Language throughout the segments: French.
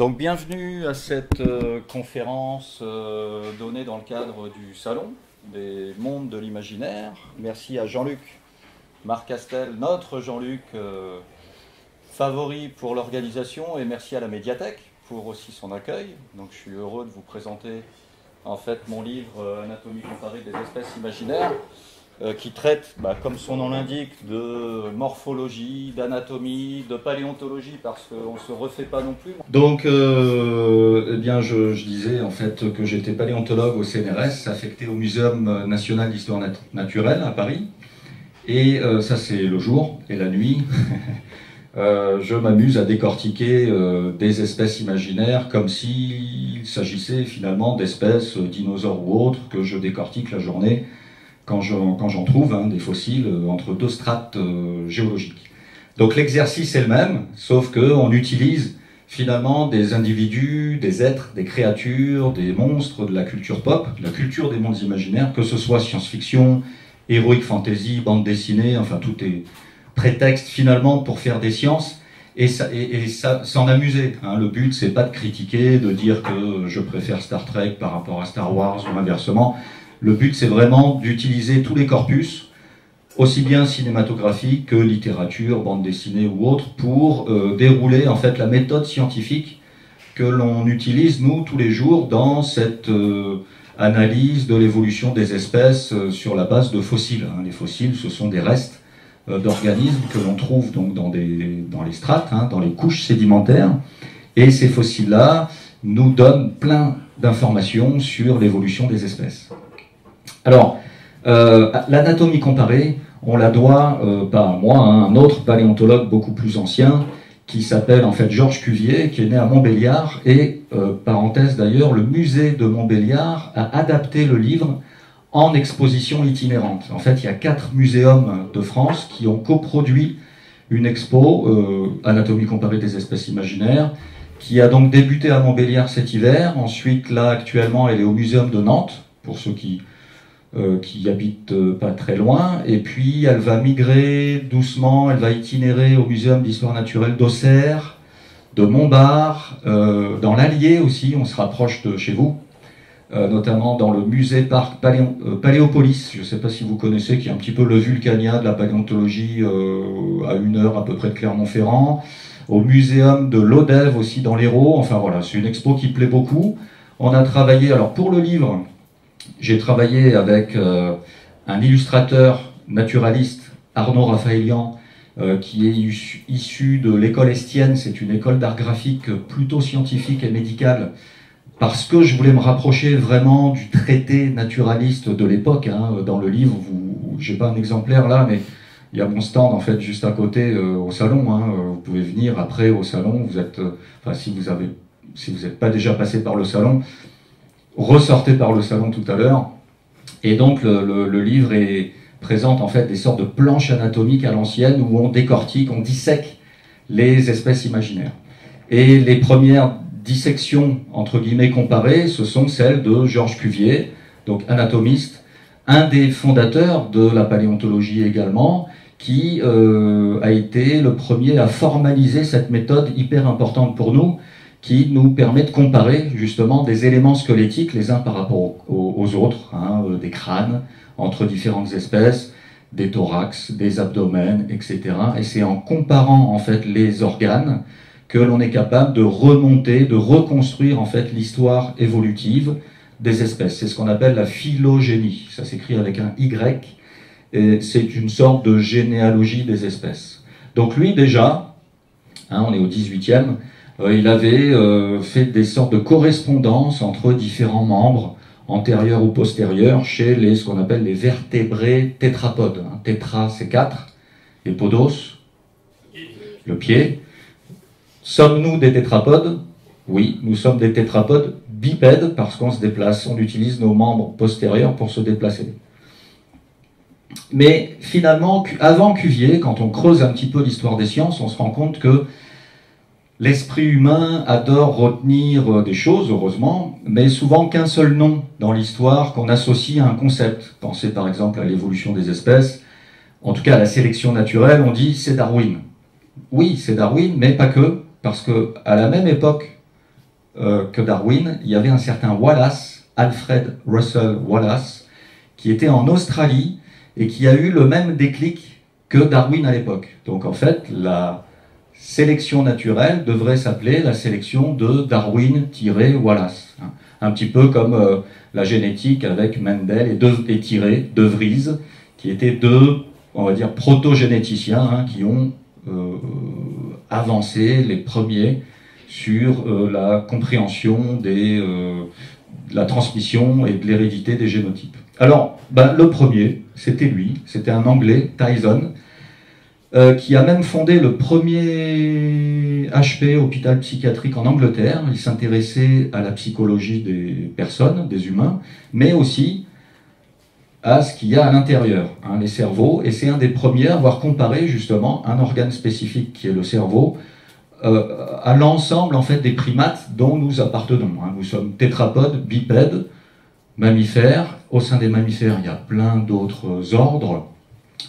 Donc bienvenue à cette euh, conférence euh, donnée dans le cadre du Salon des mondes de l'imaginaire. Merci à Jean-Luc Marc Castel, notre Jean-Luc euh, favori pour l'organisation, et merci à la médiathèque pour aussi son accueil. Donc je suis heureux de vous présenter en fait mon livre Anatomie comparée des espèces imaginaires. Euh, qui traite, bah, comme son nom l'indique, de morphologie, d'anatomie, de paléontologie, parce qu'on ne se refait pas non plus. Donc, euh, eh bien, je, disais en fait que j'étais paléontologue au CNRS, affecté au Muséum national d'histoire naturelle à Paris. Et euh, ça, c'est le jour et la nuit. je m'amuse à décortiquer des espèces imaginaires comme s'il s'agissait finalement d'espèces dinosaures ou autres que je décortique la journée quand j'en trouve hein, des fossiles euh, entre deux strates euh, géologiques. Donc l'exercice est le même, sauf qu'on utilise finalement des individus, des êtres, des créatures, des monstres de la culture pop, de la culture des mondes imaginaires, que ce soit science-fiction, héroïque fantasy, bande dessinée, enfin tout est prétexte finalement pour faire des sciences et, s'en amuser. Hein. Le but c'est pas de critiquer, de dire que je préfère Star Trek par rapport à Star Wars ou inversement. Le but, c'est vraiment d'utiliser tous les corpus, aussi bien cinématographique que littérature, bande dessinée ou autre, pour euh, dérouler en fait la méthode scientifique que l'on utilise nous tous les jours dans cette euh, analyse de l'évolution des espèces euh, sur la base de fossiles. Hein. Les fossiles, ce sont des restes d'organismes que l'on trouve donc dans les strates, hein, dans les couches sédimentaires, et ces fossiles-là nous donnent plein d'informations sur l'évolution des espèces. Alors, euh, l'anatomie comparée, on la doit, euh, pas moi, à un autre paléontologue beaucoup plus ancien, qui s'appelle en fait Georges Cuvier, qui est né à Montbéliard, et, euh, parenthèse d'ailleurs, le musée de Montbéliard a adapté le livre en exposition itinérante. En fait, il y a quatre muséums de France qui ont coproduit une expo, Anatomie comparée des espèces imaginaires, qui a donc débuté à Montbéliard cet hiver. Ensuite, là, actuellement, elle est au Muséum de Nantes, pour ceux qui euh, qui habite euh, pas très loin, et puis elle va migrer doucement, elle va itinérer au Muséum d'histoire naturelle d'Auxerre, de Montbard, euh, dans l'Allier aussi, on se rapproche de chez vous, notamment dans le musée parc Paléopolis, je ne sais pas si vous connaissez, qui est un petit peu le Vulcania de la paléontologie à une heure à peu près de Clermont-Ferrand, au muséum de l'Odève aussi dans l'Hérault, enfin voilà, c'est une expo qui plaît beaucoup. On a travaillé, alors pour le livre, j'ai travaillé avec euh, un illustrateur naturaliste, Arnaud Raphaëlian, euh, qui est issu de l'école Estienne. C'est une école d'art graphique plutôt scientifique et médicale, parce que je voulais me rapprocher vraiment du traité naturaliste de l'époque. Hein. Dans le livre, j'ai pas un exemplaire là, mais il y a mon stand en fait juste à côté euh, au salon. Hein. Vous pouvez venir après au salon. Vous êtes, enfin si vous avez, si vous n'êtes pas déjà passé par le salon, ressortait par le salon tout à l'heure. Et donc le, livre présente en fait des sortes de planches anatomiques à l'ancienne où on décortique, on dissèque les espèces imaginaires. Et les premières dissections, entre guillemets, comparées, ce sont celles de Georges Cuvier, donc anatomiste, un des fondateurs de la paléontologie également, qui euh, a été le premier à formaliser cette méthode hyper importante pour nous, qui nous permet de comparer justement des éléments squelettiques les uns par rapport aux, autres, hein, euh, des crânes entre différentes espèces, des thorax, des abdomens, etc. Et c'est en comparant en fait les organes que l'on est capable de remonter, de reconstruire en fait l'histoire évolutive des espèces. C'est ce qu'on appelle la phylogénie. Ça s'écrit avec un Y. Et c'est une sorte de généalogie des espèces. Donc lui déjà, hein, on est au 18e, euh, il avait euh, fait des sortes de correspondances entre différents membres, antérieurs ou postérieurs, chez les, ce qu'on appelle les vertébrés tétrapodes. Hein. Tétra, c'est quatre, et podos, le pied. Sommes-nous des tétrapodes? Oui, nous sommes des tétrapodes bipèdes parce qu'on se déplace, on utilise nos membres postérieurs pour se déplacer. Mais finalement, avant Cuvier, quand on creuse un petit peu l'histoire des sciences, on se rend compte que L'esprit humain adore retenir euh, des choses, heureusement, mais souvent qu'un seul nom dans l'histoire qu'on associe à un concept. Pensez par exemple à l'évolution des espèces, en tout cas à la sélection naturelle, on dit c'est Darwin. Oui, c'est Darwin, mais pas que, parce que à la même époque que Darwin, il y avait un certain Wallace, Alfred Russell Wallace, qui était en Australie et qui a eu le même déclic que Darwin à l'époque. Donc en fait, la sélection naturelle devrait s'appeler la sélection de Darwin-Wallace. Hein. Un petit peu comme euh, la génétique avec Mendel et, de, Tiré, De Vries, qui étaient deux, on va dire, proto-généticiens hein, qui ont euh, avancé les premiers sur euh, la compréhension des, la transmission et de l'hérédité des génotypes. Alors, ben, le premier, c'était lui, c'était un Anglais, Tyson, euh, qui a même fondé le premier HP, hôpital psychiatrique en Angleterre. Il s'intéressait à la psychologie des personnes, des humains, mais aussi à ce qu'il y a à l'intérieur, hein, les cerveaux. Et c'est un des premiers à avoir comparé justement un organe spécifique qui est le cerveau euh, à l'ensemble en fait des primates dont nous appartenons. Hein. Nous sommes tétrapodes, bipèdes, mammifères. Au sein des mammifères, il y a plein d'autres ordres,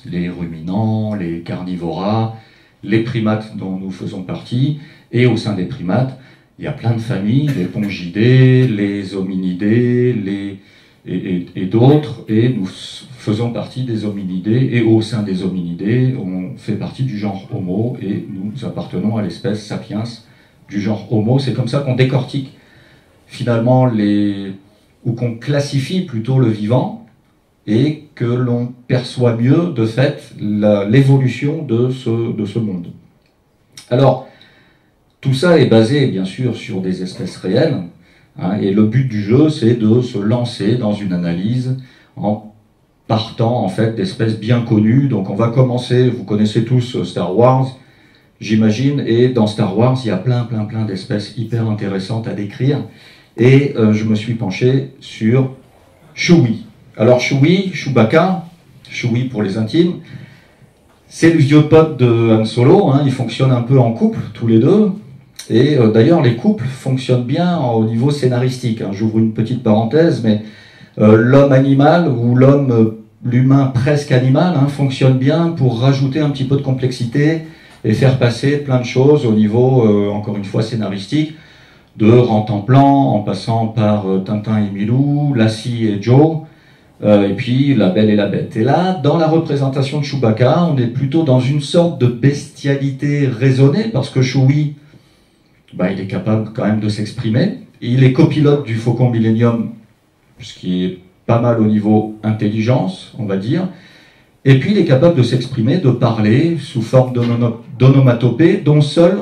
les ruminants, les carnivores, les primates dont nous faisons partie, et au sein des primates, il y a plein de familles, les pongidés, les hominidés, les, et, d'autres, et nous faisons partie des hominidés, et au sein des hominidés, on fait partie du genre Homo, et nous appartenons à l'espèce sapiens du genre Homo. C'est comme ça qu'on décortique finalement les, ou qu'on classifie plutôt le vivant et que l'on perçoit mieux de fait l'évolution de ce, de ce monde. Alors, tout ça est basé bien sûr sur des espèces réelles, hein, et le but du jeu c'est de se lancer dans une analyse en partant en fait d'espèces bien connues. Donc on va commencer, vous connaissez tous Star Wars, j'imagine, et dans Star Wars il y a plein plein plein d'espèces hyper intéressantes à décrire. Et euh, je me suis penché sur Chewie. Alors Chewie, Chewbacca, Chewie pour les intimes, c'est le vieux pote de Han Solo, hein, ils fonctionnent un peu en couple, tous les deux. Et euh, d'ailleurs, les couples fonctionnent bien au niveau scénaristique. Hein. J'ouvre une petite parenthèse, mais euh, l'homme animal ou l'homme, l'humain presque animal, hein, fonctionne bien pour rajouter un petit peu de complexité et faire passer plein de choses au niveau, encore une fois, scénaristique de Rantanplan, en passant par euh, Tintin et Milou, Lassie et Joe, euh, et puis La Belle et la Bête. Et là, dans la représentation de Chewbacca, on est plutôt dans une sorte de bestialité raisonnée, parce que Chewie, bah, il est capable quand même de s'exprimer. Il est copilote du Faucon Millennium, ce qui est pas mal au niveau intelligence, on va dire. Et puis il est capable de s'exprimer, de parler sous forme d'onomatopée, dont seul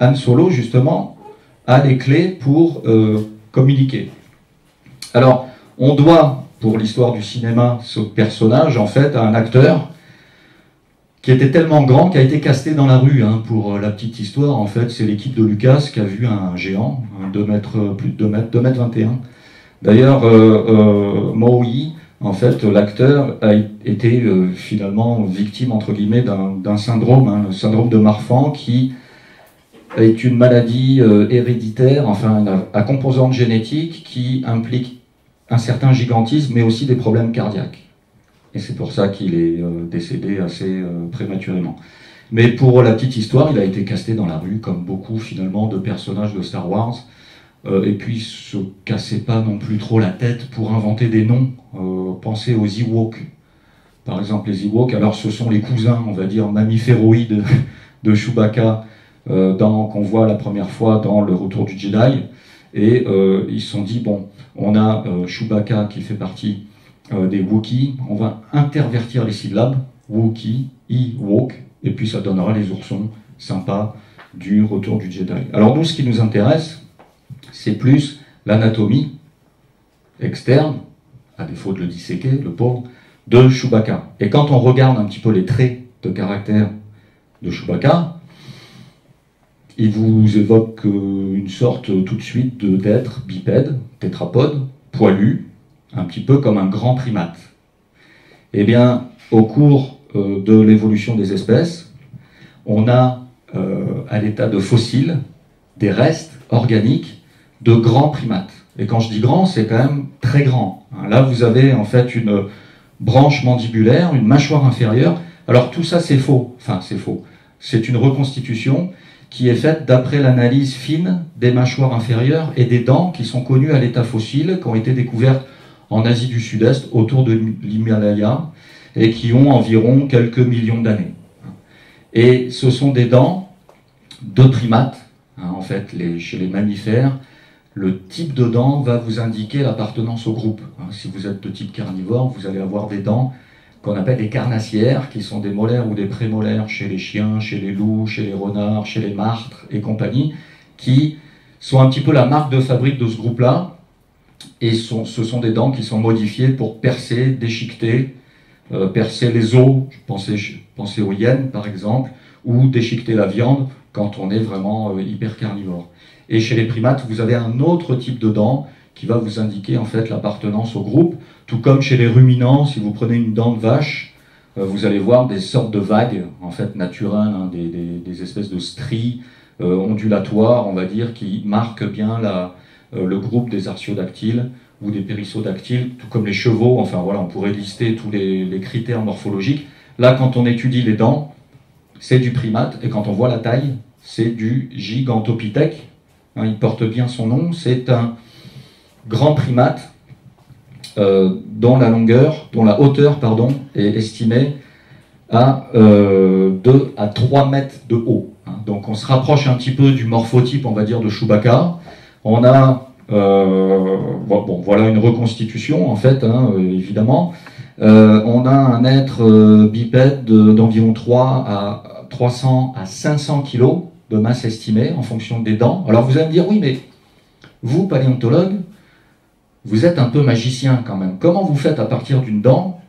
Han Solo, justement, a les clés pour euh, communiquer. Alors, on doit, pour l'histoire du cinéma, ce personnage, en fait, un acteur qui était tellement grand qu'il a été casté dans la rue. Hein, pour euh, la petite histoire, en fait, c'est l'équipe de Lucas qui a vu un géant, 2 mètres, plus de 2 mètres, 2 mètres 21. D'ailleurs, euh, euh Maui, en fait, l'acteur a été finalement victime, entre guillemets, d'un syndrome, hein, le syndrome de Marfan, qui est une maladie euh, héréditaire, enfin à composante génétique qui implique un certain gigantisme, mais aussi des problèmes cardiaques. Et c'est pour ça qu'il est euh, décédé assez euh, prématurément. Mais pour la petite histoire, il a été casté dans la rue, comme beaucoup finalement de personnages de Star Wars. et puis se cassait pas non plus trop la tête pour inventer des noms. pensez aux Ewoks. Par exemple, les Ewoks, alors ce sont les cousins, on va dire, mammiféroïdes de Chewbacca euh, qu'on voit la première fois dans le Retour du Jedi. Et euh, ils se sont dit, bon, on a euh, Chewbacca qui fait partie des Wookiees, on va intervertir les syllabes, Wookiee, Ewok, et puis ça donnera les oursons sympas du Retour du Jedi. Alors nous, ce qui nous intéresse, c'est plus l'anatomie externe, à défaut de le disséquer, le pauvre, de Chewbacca. Et quand on regarde un petit peu les traits de caractère de Chewbacca, il vous évoque euh, une sorte euh, tout de suite d'être bipède, tétrapode, poilu, un petit peu comme un grand primate. Eh bien, au cours euh, de l'évolution des espèces, on a à l'état de fossiles des restes organiques de grands primates. Et quand je dis grand, c'est quand même très grand. Hein, là, vous avez en fait une branche mandibulaire, une mâchoire inférieure. Alors tout ça, c'est faux. Enfin, c'est faux. C'est une reconstitution qui est faite d'après l'analyse fine des mâchoires inférieures et des dents qui sont connues à l'état fossile, qui ont été découvertes en Asie du Sud-Est, autour de l'Himalaya, et qui ont environ quelques millions d'années. Et ce sont des dents de primates, hein, en fait, chez les mammifères. Le type de dents va vous indiquer l'appartenance au groupe. Hein. si vous êtes de type carnivore, vous allez avoir des dents qu'on appelle des carnassières, qui sont des molaires ou des prémolaires chez les chiens, chez les loups, chez les renards, chez les martres et compagnie, qui sont un petit peu la marque de fabrique de ce groupe-là, et ce sont des dents qui sont modifiées pour percer, déchiqueter, euh, percer les os, pensez aux hyènes par exemple, ou déchiqueter la viande quand on est vraiment euh, hyper carnivore. Et chez les primates, vous avez un autre type de dents qui va vous indiquer en fait l'appartenance au groupe, tout comme chez les ruminants, si vous prenez une dent de vache, euh, vous allez voir des sortes de vagues en fait naturelles, hein, des, espèces de stries ondulatoires, on va dire, qui marquent bien la, euh, le groupe des artiodactyles ou des périssodactyles, tout comme les chevaux, enfin voilà, on pourrait lister tous les, critères morphologiques. Là, quand on étudie les dents, c'est du primate, et quand on voit la taille, c'est du gigantopithèque. Hein, il porte bien son nom, c'est un grand primate euh, dont la longueur, dont la hauteur, pardon, est estimée à 2 euh, à 3 mètres de haut. Hein. Donc on se rapproche un petit peu du morphotype, on va dire, de Chewbacca. On a, euh, bon, voilà une reconstitution en fait, hein, évidemment. On a un être bipède d'environ 3 à 300 à 500 kg de masse estimée en fonction des dents. Alors vous allez me dire, oui, mais vous, paléontologue, vous êtes un peu magicien quand même. Comment vous faites à partir d'une dent?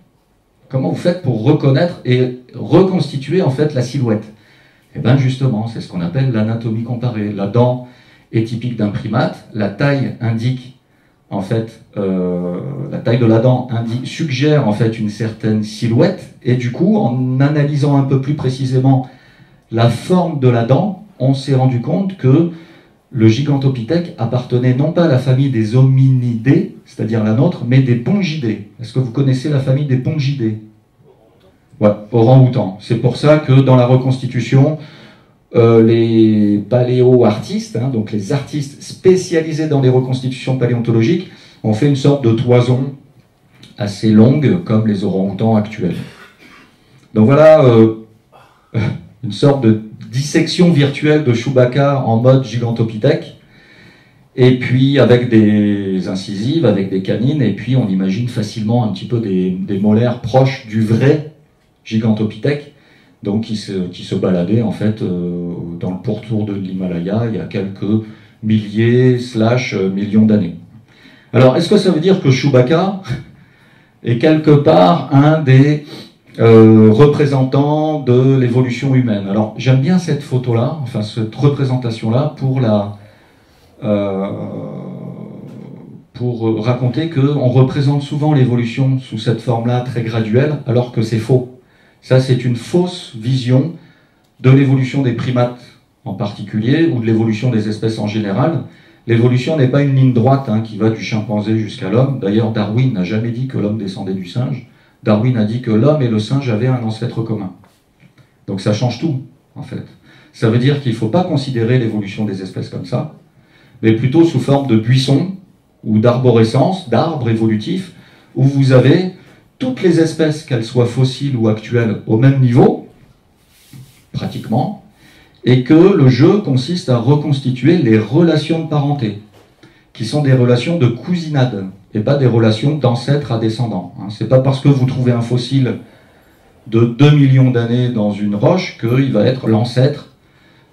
Comment vous faites pour reconnaître et reconstituer en fait la silhouette? Eh bien justement, c'est ce qu'on appelle l'anatomie comparée. La dent est typique d'un primate. La taille indique, en fait, euh, la taille de la dent indique, suggère en fait une certaine silhouette. Et du coup, en analysant un peu plus précisément la forme de la dent, on s'est rendu compte que le gigantopithèque appartenait non pas à la famille des hominidés, c'est-à-dire la nôtre, mais des pongidés. Est-ce que vous connaissez la famille des pongidés? Ouais, orang-outan. C'est pour ça que dans la reconstitution, euh, les paléo-artistes, hein, donc les artistes spécialisés dans les reconstitutions paléontologiques, ont fait une sorte de toison assez longue, comme les orang-outans actuels. Donc voilà euh, une sorte de dissection virtuelle de Chewbacca en mode gigantopithèque, et puis avec des incisives, avec des canines, et puis on imagine facilement un petit peu des, molaires proches du vrai gigantopithèque, donc qui se, qui baladait en fait euh, dans le pourtour de l'Himalaya il y a quelques milliers slash euh, millions d'années. Alors, est-ce que ça veut dire que Chewbacca est quelque part un des euh, représentants de l'évolution humaine Alors, j'aime bien cette photo-là, enfin cette représentation-là, pour la pour raconter qu'on représente souvent l'évolution sous cette forme-là très graduelle, alors que c'est faux. Ça, c'est une fausse vision de l'évolution des primates en particulier, ou de l'évolution des espèces en général. L'évolution n'est pas une ligne droite hein, qui va du chimpanzé jusqu'à l'homme. D'ailleurs, Darwin n'a jamais dit que l'homme descendait du singe. Darwin a dit que l'homme et le singe avaient un ancêtre commun. Donc ça change tout, en fait. Ça veut dire qu'il ne faut pas considérer l'évolution des espèces comme ça, mais plutôt sous forme de buissons ou d'arborescence, d'arbres évolutifs, où vous avez toutes les espèces, qu'elles soient fossiles ou actuelles, au même niveau, pratiquement, et que le jeu consiste à reconstituer les relations de parenté, qui sont des relations de cousinade, et pas des relations d'ancêtre à descendant. Hein. C'est pas parce que vous trouvez un fossile de 2 millions d'années dans une roche qu'il va être l'ancêtre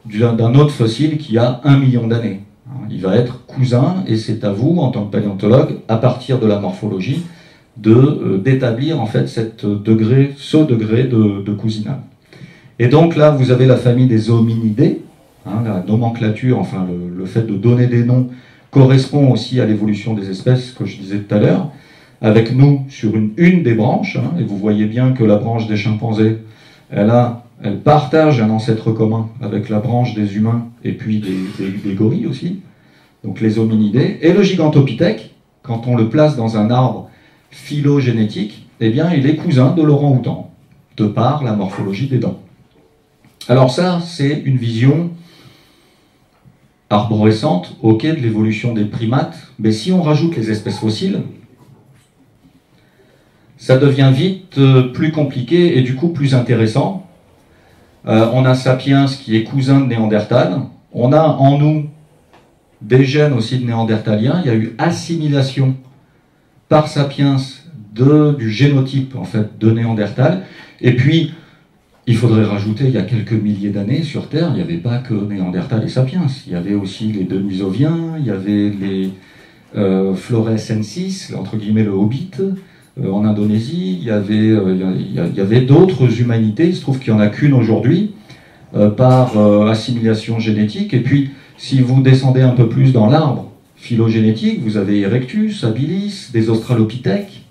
d'un autre fossile qui a 1 million d'années. Hein. Il va être cousin, et c'est à vous, en tant que paléontologue, à partir de la morphologie, euh, d'établir en fait ce degré de, de, cousinage. Et donc là, vous avez la famille des hominidés, hein, la nomenclature, enfin le, fait de donner des noms correspond aussi à l'évolution des espèces que je disais tout à l'heure, avec nous sur une, des branches, hein, et vous voyez bien que la branche des chimpanzés, elle, a, elle partage un ancêtre commun avec la branche des humains et puis des, des, des gorilles aussi, donc les hominidés, et le gigantopithèque, quand on le place dans un arbre phylogénétique, eh bien, il est cousin de l'orang-outan, de par la morphologie des dents. Alors ça, c'est une vision arborescente, ok, de l'évolution des primates, mais si on rajoute les espèces fossiles, ça devient vite euh, plus compliqué et du coup plus intéressant. Euh, on a Sapiens qui est cousin de Néandertal. On a en nous des gènes aussi de Néandertaliens. Il y a eu assimilation par Sapiens du génotype en fait de Néandertal. Et puis, il faudrait rajouter, il y a quelques milliers d'années sur Terre, il n'y avait pas que Néandertal et Sapiens. Il y avait aussi les Denisoviens, il y avait les euh, entre guillemets le Hobbit, euh, en Indonésie. Il y avait, euh, avait d'autres humanités. Il se trouve qu'il n'y en a qu'une aujourd'hui euh, par assimilation génétique. Et puis, si vous descendez un peu plus dans l'arbre phylogénétique, vous avez Erectus, Habilis, des Australopithèques,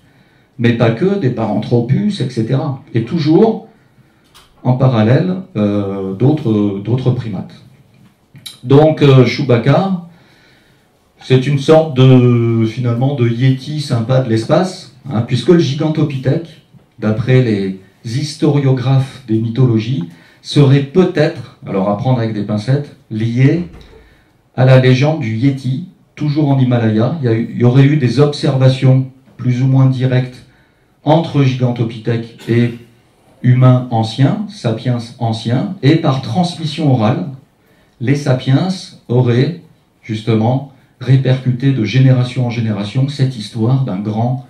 mais pas que, des Paranthropus, etc. Et toujours en parallèle euh, d'autres primates. Donc Chewbacca, c'est une sorte de finalement de yéti sympa de l'espace, Hein, puisque le gigantopithèque, d'après les historiographes des mythologies, serait peut-être, alors à prendre avec des pincettes, lié à la légende du Yéti, toujours en Himalaya. Il y, aurait eu des observations plus ou moins directes entre gigantopithèque et humains anciens, sapiens anciens, et par transmission orale, les sapiens auraient justement répercuté de génération en génération cette histoire d'un grand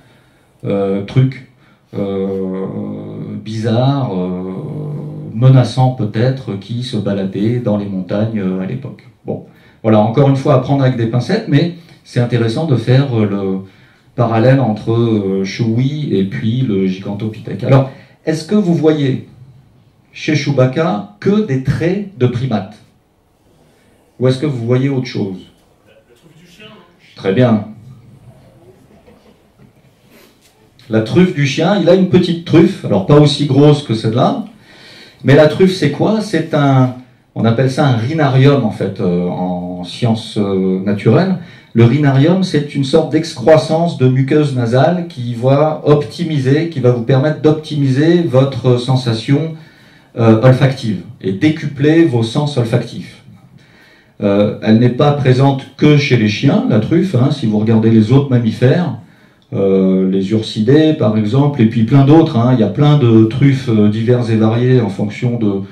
euh, truc euh, bizarre, euh, menaçant peut-être, qui se baladait dans les montagnes à l'époque. Bon, voilà, encore une fois, à prendre avec des pincettes, mais c'est intéressant de faire le parallèle entre Choui et puis le Gigantopithèque. Alors, est-ce que vous voyez chez Chewbacca que des traits de primates Ou est-ce que vous voyez autre chose Très bien. La truffe du chien, il a une petite truffe, alors pas aussi grosse que celle-là, mais la truffe c'est quoi? C'est un, on appelle ça un rhinarium en fait euh, en sciences euh, naturelles. Le rhinarium, c'est une sorte d'excroissance de muqueuse nasale qui va optimiser, qui va vous permettre d'optimiser votre sensation euh, olfactive et décupler vos sens olfactifs. elle n'est pas présente que chez les chiens, la truffe. Hein, si vous regardez les autres mammifères, euh, les ursidés par exemple, et puis plein d'autres. Hein. Il y a plein de truffes euh, diverses et variées en fonction de,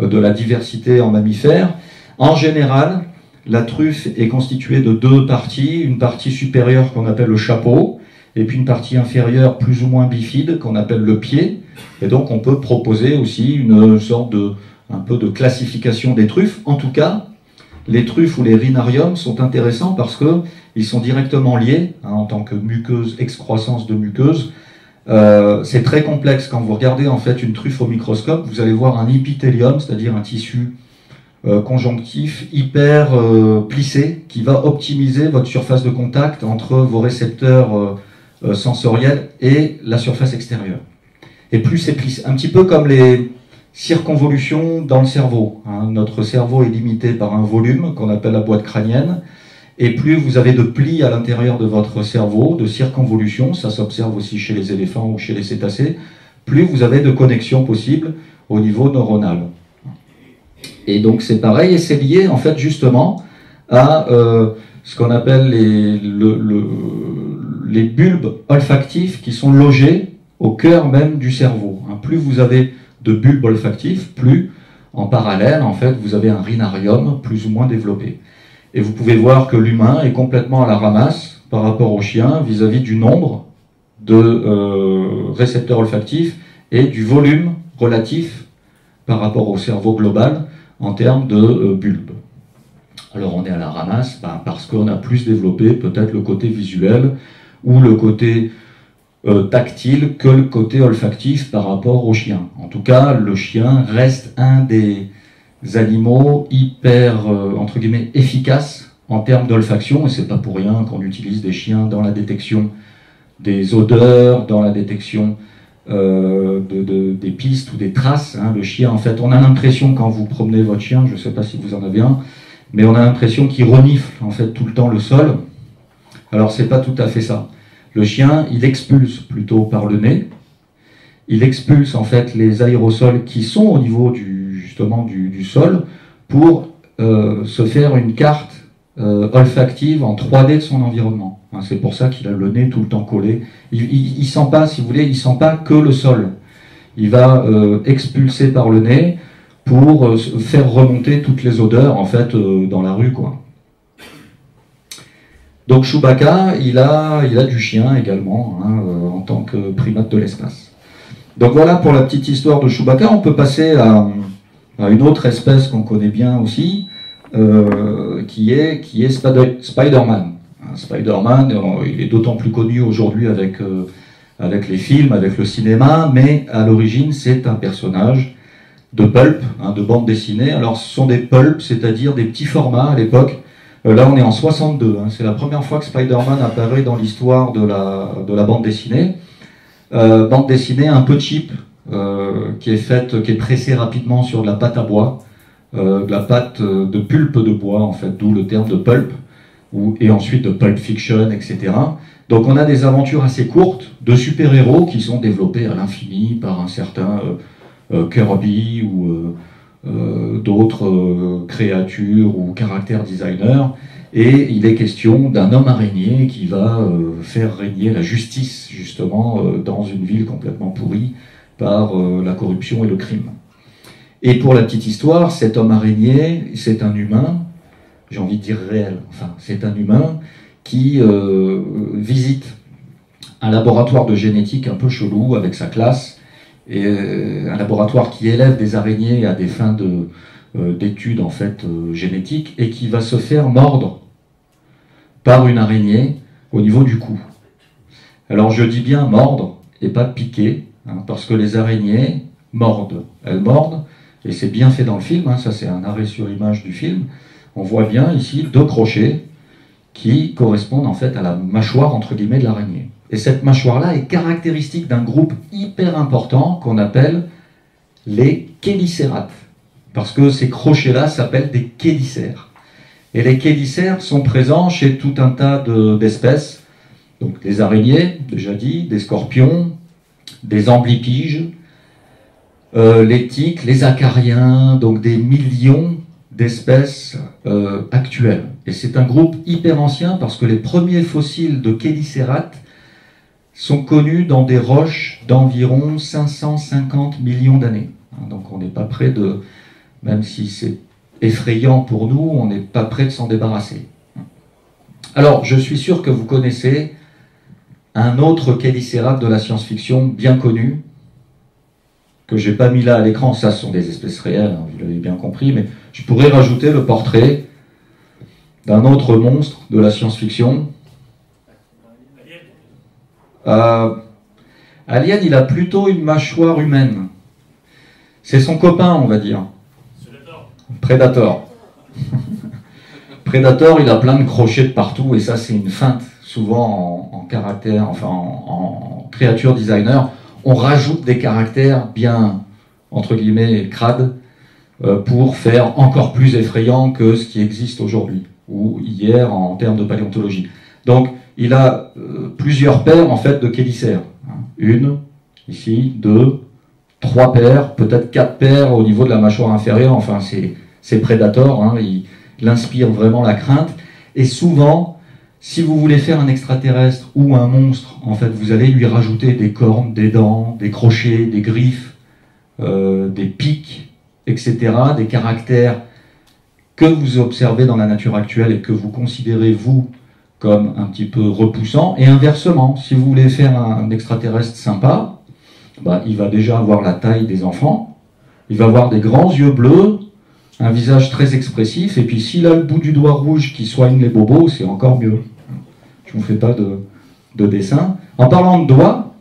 euh, de la diversité en mammifères. En général, la truffe est constituée de deux parties, une partie supérieure qu'on appelle le chapeau, et puis une partie inférieure plus ou moins bifide qu'on appelle le pied. Et donc on peut proposer aussi une sorte de un peu de classification des truffes. En tout cas, les truffes ou les rhinariums sont intéressants parce que ils sont directement liés hein, en tant que muqueuse, excroissance de muqueuse. Euh, c'est très complexe quand vous regardez en fait une truffe au microscope, vous allez voir un épithélium, c'est-à-dire un tissu euh, conjonctif hyper euh, plissé qui va optimiser votre surface de contact entre vos récepteurs sensoriels et la surface extérieure. Et plus c'est plissé, un petit peu comme les circonvolutions dans le cerveau. Hein. Notre cerveau est limité par un volume qu'on appelle la boîte crânienne. Et plus vous avez de plis à l'intérieur de votre cerveau, de circonvolution, ça s'observe aussi chez les éléphants ou chez les cétacés, plus vous avez de connexions possibles au niveau neuronal. Et donc c'est pareil, et c'est lié en fait justement à euh, ce qu'on appelle les, les bulbes olfactifs qui sont logés au cœur même du cerveau. Hein, plus vous avez de bulbes olfactifs, plus en parallèle, en fait, vous avez un rhinarium plus ou moins développé. Et vous pouvez voir que l'humain est complètement à la ramasse par rapport au chien vis-à-vis du nombre de euh, récepteurs olfactifs et du volume relatif par rapport au cerveau global en termes de euh, bulbes. Alors on est à la ramasse ben, parce qu'on a plus développé peut-être le côté visuel ou le côté euh, tactile que le côté olfactif par rapport au chien. En tout cas, le chien reste un des animaux hyper, euh, entre guillemets, efficaces en termes d'olfaction, et c'est pas pour rien qu'on utilise des chiens dans la détection des odeurs, dans la détection euh, de, des pistes ou des traces. Hein. Le chien, en fait, on a l'impression quand vous promenez votre chien, je ne sais pas si vous en avez un, mais on a l'impression qu'il renifle en fait tout le temps le sol. Alors c'est pas tout à fait ça. Le chien, il expulse plutôt par le nez. Il expulse en fait les aérosols qui sont au niveau du, justement du, sol pour euh, se faire une carte euh, olfactive en 3D de son environnement. Hein, c'est pour ça qu'il a le nez tout le temps collé. Il, ne sent pas, si vous voulez, il sent pas que le sol. Il va euh, expulser par le nez pour euh, faire remonter toutes les odeurs en fait dans la rue, quoi. Donc Chewbacca, il a, il a du chien également hein, en tant que primate de l'espace. Donc voilà pour la petite histoire de Chewbacca. On peut passer à, une autre espèce qu'on connaît bien aussi, qui est, qui est Spider-Man. Spider-Man, euh, il est d'autant plus connu aujourd'hui avec, euh, avec les films, avec le cinéma, mais à l'origine, c'est un personnage de pulp, hein, de bande dessinée. Alors, ce sont des pulps, c'est-à-dire des petits formats à l'époque. là, on est en 62. Hein. c'est la première fois que Spider-Man apparaît dans l'histoire de la, de la bande dessinée. bande dessinée un peu cheap, qui est faite, qui est pressée rapidement sur de la pâte à bois. Euh, de la pâte euh, de pulpe de bois, en fait, d'où le terme de pulp, ou, et ensuite de pulp fiction, etc. Donc on a des aventures assez courtes de super-héros qui sont développés à l'infini par un certain euh, Kirby ou d'autres créatures ou caractères designers. Et il est question d'un homme araignée qui va faire régner la justice, justement, dans une ville complètement pourrie par la corruption et le crime. Et pour la petite histoire, cet homme araignée, c'est un humain, j'ai envie de dire réel, enfin, c'est un humain qui euh, visite un laboratoire de génétique un peu chelou avec sa classe, et euh, un laboratoire qui élève des araignées à des fins de, euh, d'études en fait génétiques et qui va se faire mordre par une araignée au niveau du cou. Alors je dis bien mordre et pas piquer, hein, parce que les araignées mordent. Elles mordent et c'est bien fait dans le film, hein, ça c'est un arrêt sur image du film, on voit bien ici deux crochets qui correspondent en fait à la mâchoire entre guillemets de l'araignée. Et cette mâchoire-là est caractéristique d'un groupe hyper important qu'on appelle les chélicérates. Parce que ces crochets-là s'appellent des chélicères. Et les chélicères sont présents chez tout un tas d'espèces. donc des araignées, déjà dit, des scorpions, des amblipiges, euh, les tiques, les acariens, donc des millions d'espèces euh, actuelles. Et c'est un groupe hyper ancien parce que les premiers fossiles de chélicérates sont connus dans des roches d'environ 550 millions d'années. Hein, donc on n'est pas près de, même si c'est effrayant pour nous, on n'est pas prêt de s'en débarrasser. Alors, je suis sûr que vous connaissez un autre chélicérate de la science-fiction bien connu, que j'ai pas mis là à l'écran, ça ce sont des espèces réelles, hein, vous l'avez bien compris, mais je pourrais rajouter le portrait d'un autre monstre de la science-fiction. Euh, Alien, il a plutôt une mâchoire humaine. C'est son copain, on va dire. Predator. Predator, il a plein de crochets de partout, et ça, c'est une feinte, souvent en, caractère, enfin en créature designer on rajoute des caractères bien, entre guillemets, crades, euh, pour faire encore plus effrayant que ce qui existe aujourd'hui, ou hier en termes de paléontologie. Donc, il a euh, plusieurs paires, en fait, de chélicères. Hein. Une, ici, deux, trois paires, peut-être quatre paires au niveau de la mâchoire inférieure, enfin, c'est prédateur, hein. il inspire vraiment la crainte, et souvent, si vous voulez faire un extraterrestre ou un monstre, en fait, vous allez lui rajouter des cornes, des dents, des crochets, des griffes, euh, des pics, etc., des caractères que vous observez dans la nature actuelle et que vous considérez, vous, comme un petit peu repoussant. Et inversement, si vous voulez faire un extraterrestre sympa, bah, il va déjà avoir la taille des enfants, il va avoir des grands yeux bleus, un visage très expressif, et puis s'il a le bout du doigt rouge qui soigne les bobos, c'est encore mieux je ne fais pas de, dessin. En parlant de doigts,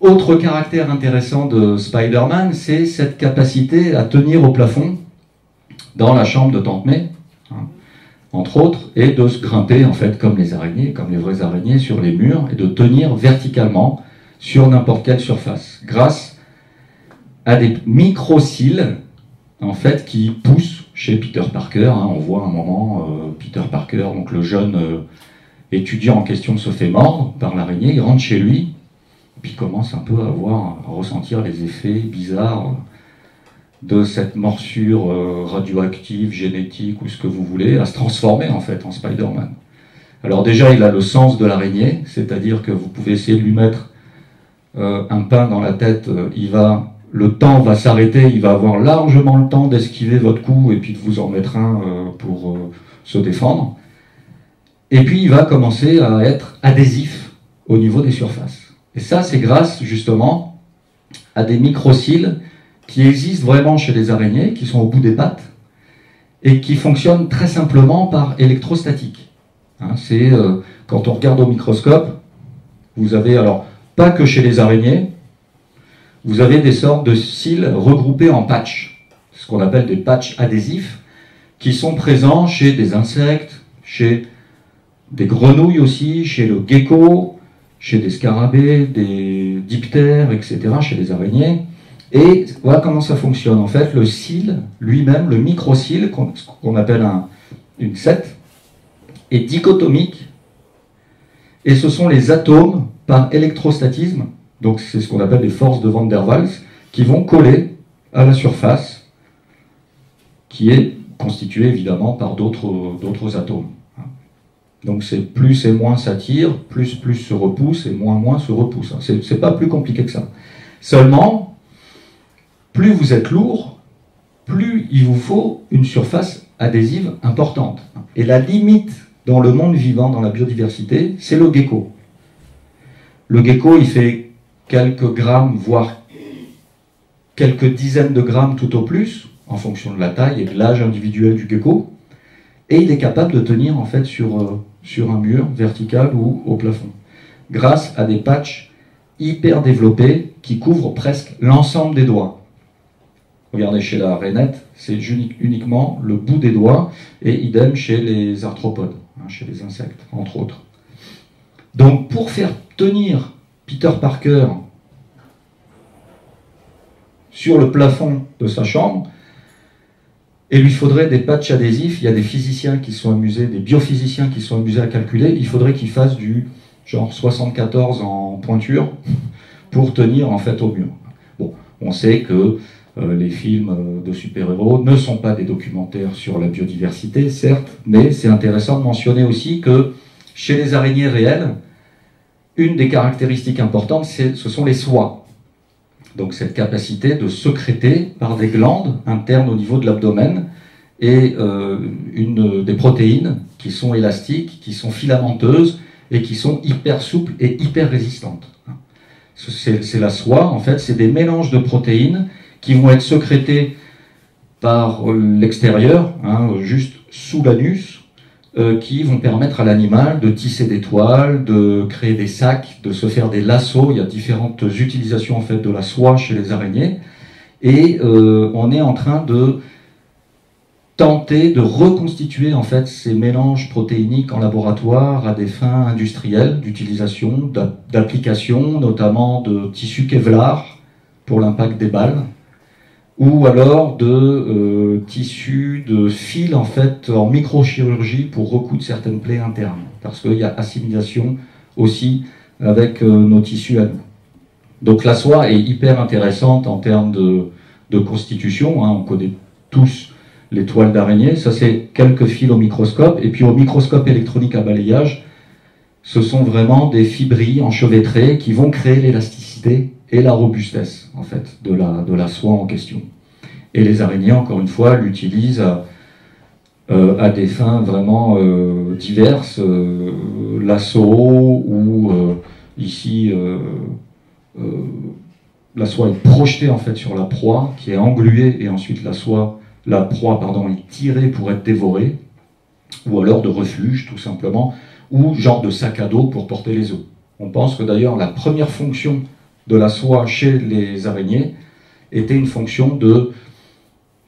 autre caractère intéressant de Spider-Man, c'est cette capacité à tenir au plafond dans la chambre de Tante May, hein, entre autres, et de se grimper, en fait, comme les araignées, comme les vraies araignées, sur les murs, et de tenir verticalement sur n'importe quelle surface, grâce à des micro-cils, en fait, qui poussent chez Peter Parker. Hein. on voit un moment euh, Peter Parker, donc le jeune euh, étudiant en question se fait mordre par l'araignée, il rentre chez lui, puis commence un peu à voir, à ressentir les effets bizarres de cette morsure euh, radioactive, génétique ou ce que vous voulez, à se transformer en fait en Spider-Man. Alors déjà, il a le sens de l'araignée, c'est-à-dire que vous pouvez essayer de lui mettre euh, un pain dans la tête, euh, il va, le temps va s'arrêter, il va avoir largement le temps d'esquiver votre coup et puis de vous en mettre un pour se défendre. Et puis il va commencer à être adhésif au niveau des surfaces. Et ça, c'est grâce justement à des microcils qui existent vraiment chez les araignées, qui sont au bout des pattes, et qui fonctionnent très simplement par électrostatique. Hein, c'est euh, quand on regarde au microscope, vous avez alors pas que chez les araignées, vous avez des sortes de cils regroupés en patchs, ce qu'on appelle des patchs adhésifs, qui sont présents chez des insectes, chez des grenouilles aussi, chez le gecko, chez des scarabées, des diptères, etc., chez les araignées. Et voilà comment ça fonctionne. En fait, le cil lui-même, le microcyle, qu'on appelle un, une 7, est dichotomique. Et ce sont les atomes, par électrostatisme, donc c'est ce qu'on appelle les forces de Van der Waals, qui vont coller à la surface, qui est constituée évidemment par d'autres atomes. Donc c'est plus et moins s'attire, plus plus se repousse et moins moins se repousse. C'est pas plus compliqué que ça. Seulement, plus vous êtes lourd, plus il vous faut une surface adhésive importante. Et la limite dans le monde vivant, dans la biodiversité, c'est le gecko. Le gecko, il fait quelques grammes, voire quelques dizaines de grammes tout au plus, en fonction de la taille et de l'âge individuel du gecko, et il est capable de tenir en fait sur, euh, sur un mur vertical ou au plafond, grâce à des patchs hyper développés qui couvrent presque l'ensemble des doigts. Regardez chez la rainette, c'est uniquement le bout des doigts, et idem chez les arthropodes, hein, chez les insectes, entre autres. Donc pour faire tenir Peter Parker sur le plafond de sa chambre, il lui faudrait des patchs adhésifs. Il y a des physiciens qui sont amusés, des biophysiciens qui sont amusés à calculer. Il faudrait qu'il fasse du genre 74 en pointure pour tenir en fait au mur. Bon, on sait que euh, les films euh, de super-héros ne sont pas des documentaires sur la biodiversité, certes, mais c'est intéressant de mentionner aussi que chez les araignées réelles, une des caractéristiques importantes, ce sont les soies. Donc cette capacité de secréter par des glandes internes au niveau de l'abdomen et euh, une, des protéines qui sont élastiques, qui sont filamenteuses et qui sont hyper souples et hyper résistantes. C'est la soie, en fait, c'est des mélanges de protéines qui vont être sécrétés par l'extérieur, hein, juste sous l'anus, euh, qui vont permettre à l'animal de tisser des toiles, de créer des sacs, de se faire des lassos. Il y a différentes utilisations en de la soie chez les araignées, et euh, on est en train de tenter de reconstituer en fait ces mélanges protéiniques en laboratoire à des fins industrielles d'utilisation, d'application, notamment de tissus Kevlar pour l'impact des balles ou alors de euh, tissus, de fils en fait en microchirurgie pour recoudre certaines plaies internes, parce qu'il y a assimilation aussi avec euh, nos tissus à nous. Donc la soie est hyper intéressante en termes de, constitution, hein. on connaît tous les toiles d'araignée, ça c'est quelques fils au microscope, et puis au microscope électronique à balayage, ce sont vraiment des fibrilles enchevêtrées qui vont créer l'élasticité et la robustesse en fait de la, de la soie en question. Et les araignées, encore une fois, l'utilisent à, euh, des fins vraiment euh, diverses, euh, l'assaut ou ici la soie est projetée en fait sur la proie qui est engluée et ensuite la soie, la proie pardon, est tirée pour être dévorée, ou alors de refuge tout simplement, ou genre de sac à dos pour porter les œufs. On pense que d'ailleurs la première fonction de la soie chez les araignées était une fonction euh,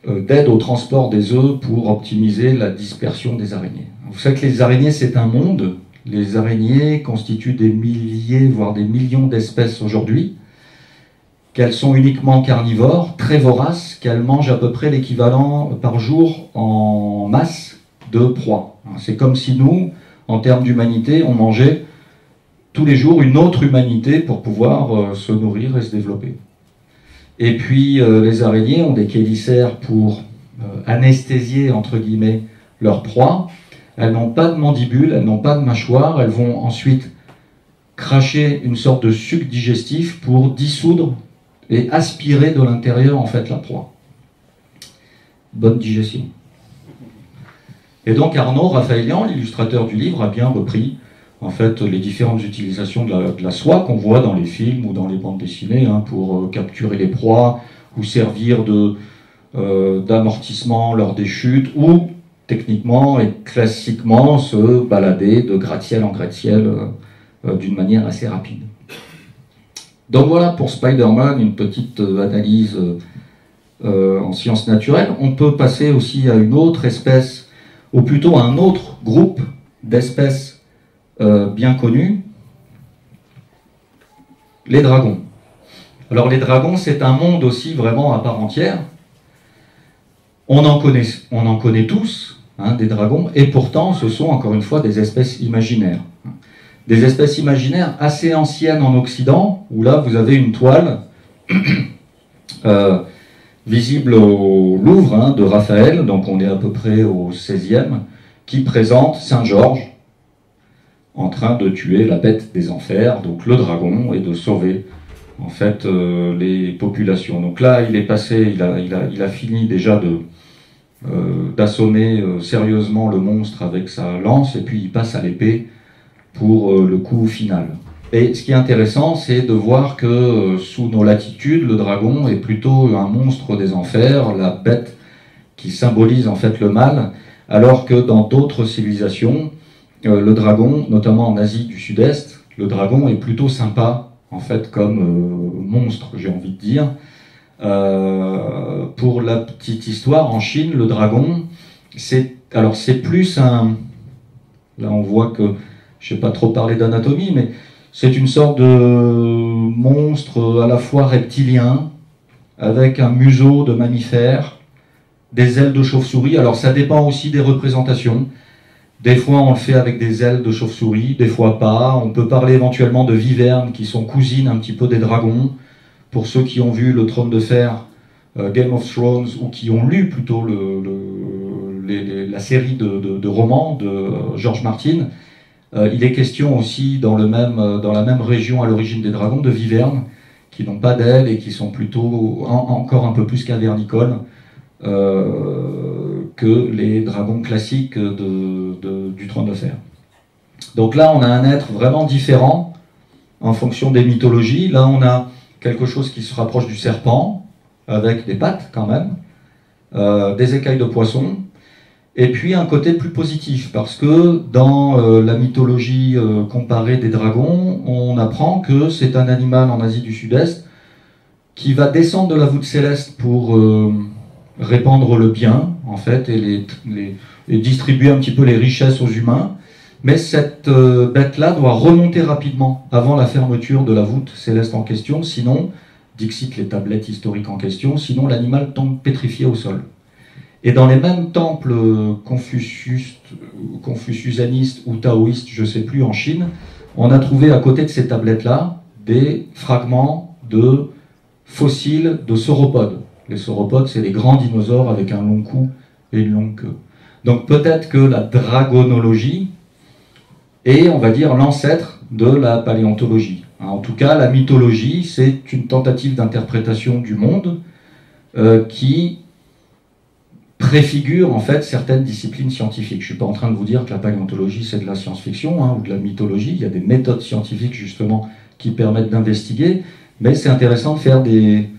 d'aide au transport des œufs pour optimiser la dispersion des araignées. Vous savez que les araignées, c'est un monde. Les araignées constituent des milliers, voire des millions d'espèces aujourd'hui, qu'elles sont uniquement carnivores, très voraces, qu'elles mangent à peu près l'équivalent par jour en masse de proies. C'est comme si nous, en termes d'humanité, on mangeait tous les jours une autre humanité pour pouvoir euh, se nourrir et se développer. Et puis les araignées ont des chélicères pour anesthésier, entre guillemets, leur proie. Elles n'ont pas de mandibule, elles n'ont pas de mâchoire, elles vont ensuite cracher une sorte de suc digestif pour dissoudre et aspirer de l'intérieur en fait la proie. Bonne digestion. Et donc Arnaud Raphaëlian, l'illustrateur du livre, a bien repris en fait les différentes utilisations de la, soie qu'on voit dans les films ou dans les bandes dessinées hein, pour euh, capturer les proies ou servir de euh, d'amortissement lors des chutes ou techniquement et classiquement se balader de gratte-ciel en gratte-ciel euh, d'une manière assez rapide. Donc voilà pour Spider-Man une petite analyse en sciences naturelles. On peut passer aussi à une autre espèce ou plutôt un autre groupe d'espèces euh, bien connues, les dragons. Alors les dragons, c'est un monde aussi vraiment à part entière. On en connaît, on en connaît tous, hein, des dragons, et pourtant ce sont encore une fois des espèces imaginaires. Des espèces imaginaires assez anciennes en Occident, où là vous avez une toile euh, visible au Louvre hein, de Raphaël, donc on est à peu près au 16e, qui présente Saint Georges en train de tuer la bête des enfers, donc le dragon, et de sauver en fait euh, les populations. Donc là, il est passé, il a, fini déjà euh, d'assommer euh, sérieusement le monstre avec sa lance, et puis il passe à l'épée pour le coup final. Et ce qui est intéressant, c'est de voir que sous nos latitudes, le dragon est plutôt un monstre des enfers, la bête qui symbolise en fait le mal, alors que dans d'autres civilisations, le dragon, notamment en Asie du Sud-Est, le dragon est plutôt sympa en fait comme euh, monstre, j'ai envie de dire. pour la petite histoire, en Chine, le dragon, c'est alors c'est plus un. Là, on voit que je n'ai pas trop parlé d'anatomie, mais c'est une sorte de monstre à la fois reptilien, avec un museau de mammifère, des ailes de chauve-souris. Alors ça dépend aussi des représentations. Des fois on le fait avec des ailes de chauve-souris, des fois pas. On peut parler éventuellement de vivernes qui sont cousines un petit peu des dragons. Pour ceux qui ont vu le trône de fer, euh, Game of Thrones, ou qui ont lu plutôt la série de, romans de euh, George Martin, euh, il est question aussi dans, la même région à l'origine des dragons de vivernes, qui n'ont pas d'ailes et qui sont plutôt encore un peu plus cavernicoles que les dragons classiques du trône de fer. Donc là, on a un être vraiment différent en fonction des mythologies. Là, on a quelque chose qui se rapproche du serpent, avec des pattes quand même, des écailles de poisson, et puis un côté plus positif, parce que dans euh, la mythologie euh, comparée des dragons, on apprend que c'est un animal en Asie du Sud-Est qui va descendre de la voûte céleste pour euh, répandre le bien, en fait, et, les, distribuer un petit peu les richesses aux humains. Mais cette bête-là doit remonter rapidement avant la fermeture de la voûte céleste en question, sinon, dixit les tablettes historiques en question, sinon l'animal tombe pétrifié au sol. Et dans les mêmes temples confucianistes ou taoïstes, je ne sais plus, en Chine, on a trouvé à côté de ces tablettes-là des fragments de fossiles de sauropodes. Les sauropodes, c'est les grands dinosaures avec un long cou et une longue queue. Donc peut-être que la dragonologie est, on va dire, l'ancêtre de la paléontologie. En tout cas, la mythologie, c'est une tentative d'interprétation du monde euh, qui préfigure en fait certaines disciplines scientifiques. Je ne suis pas en train de vous dire que la paléontologie c'est de la science-fiction hein, ou de la mythologie. Il y a des méthodes scientifiques justement qui permettent d'investiguer, mais c'est intéressant de faire des,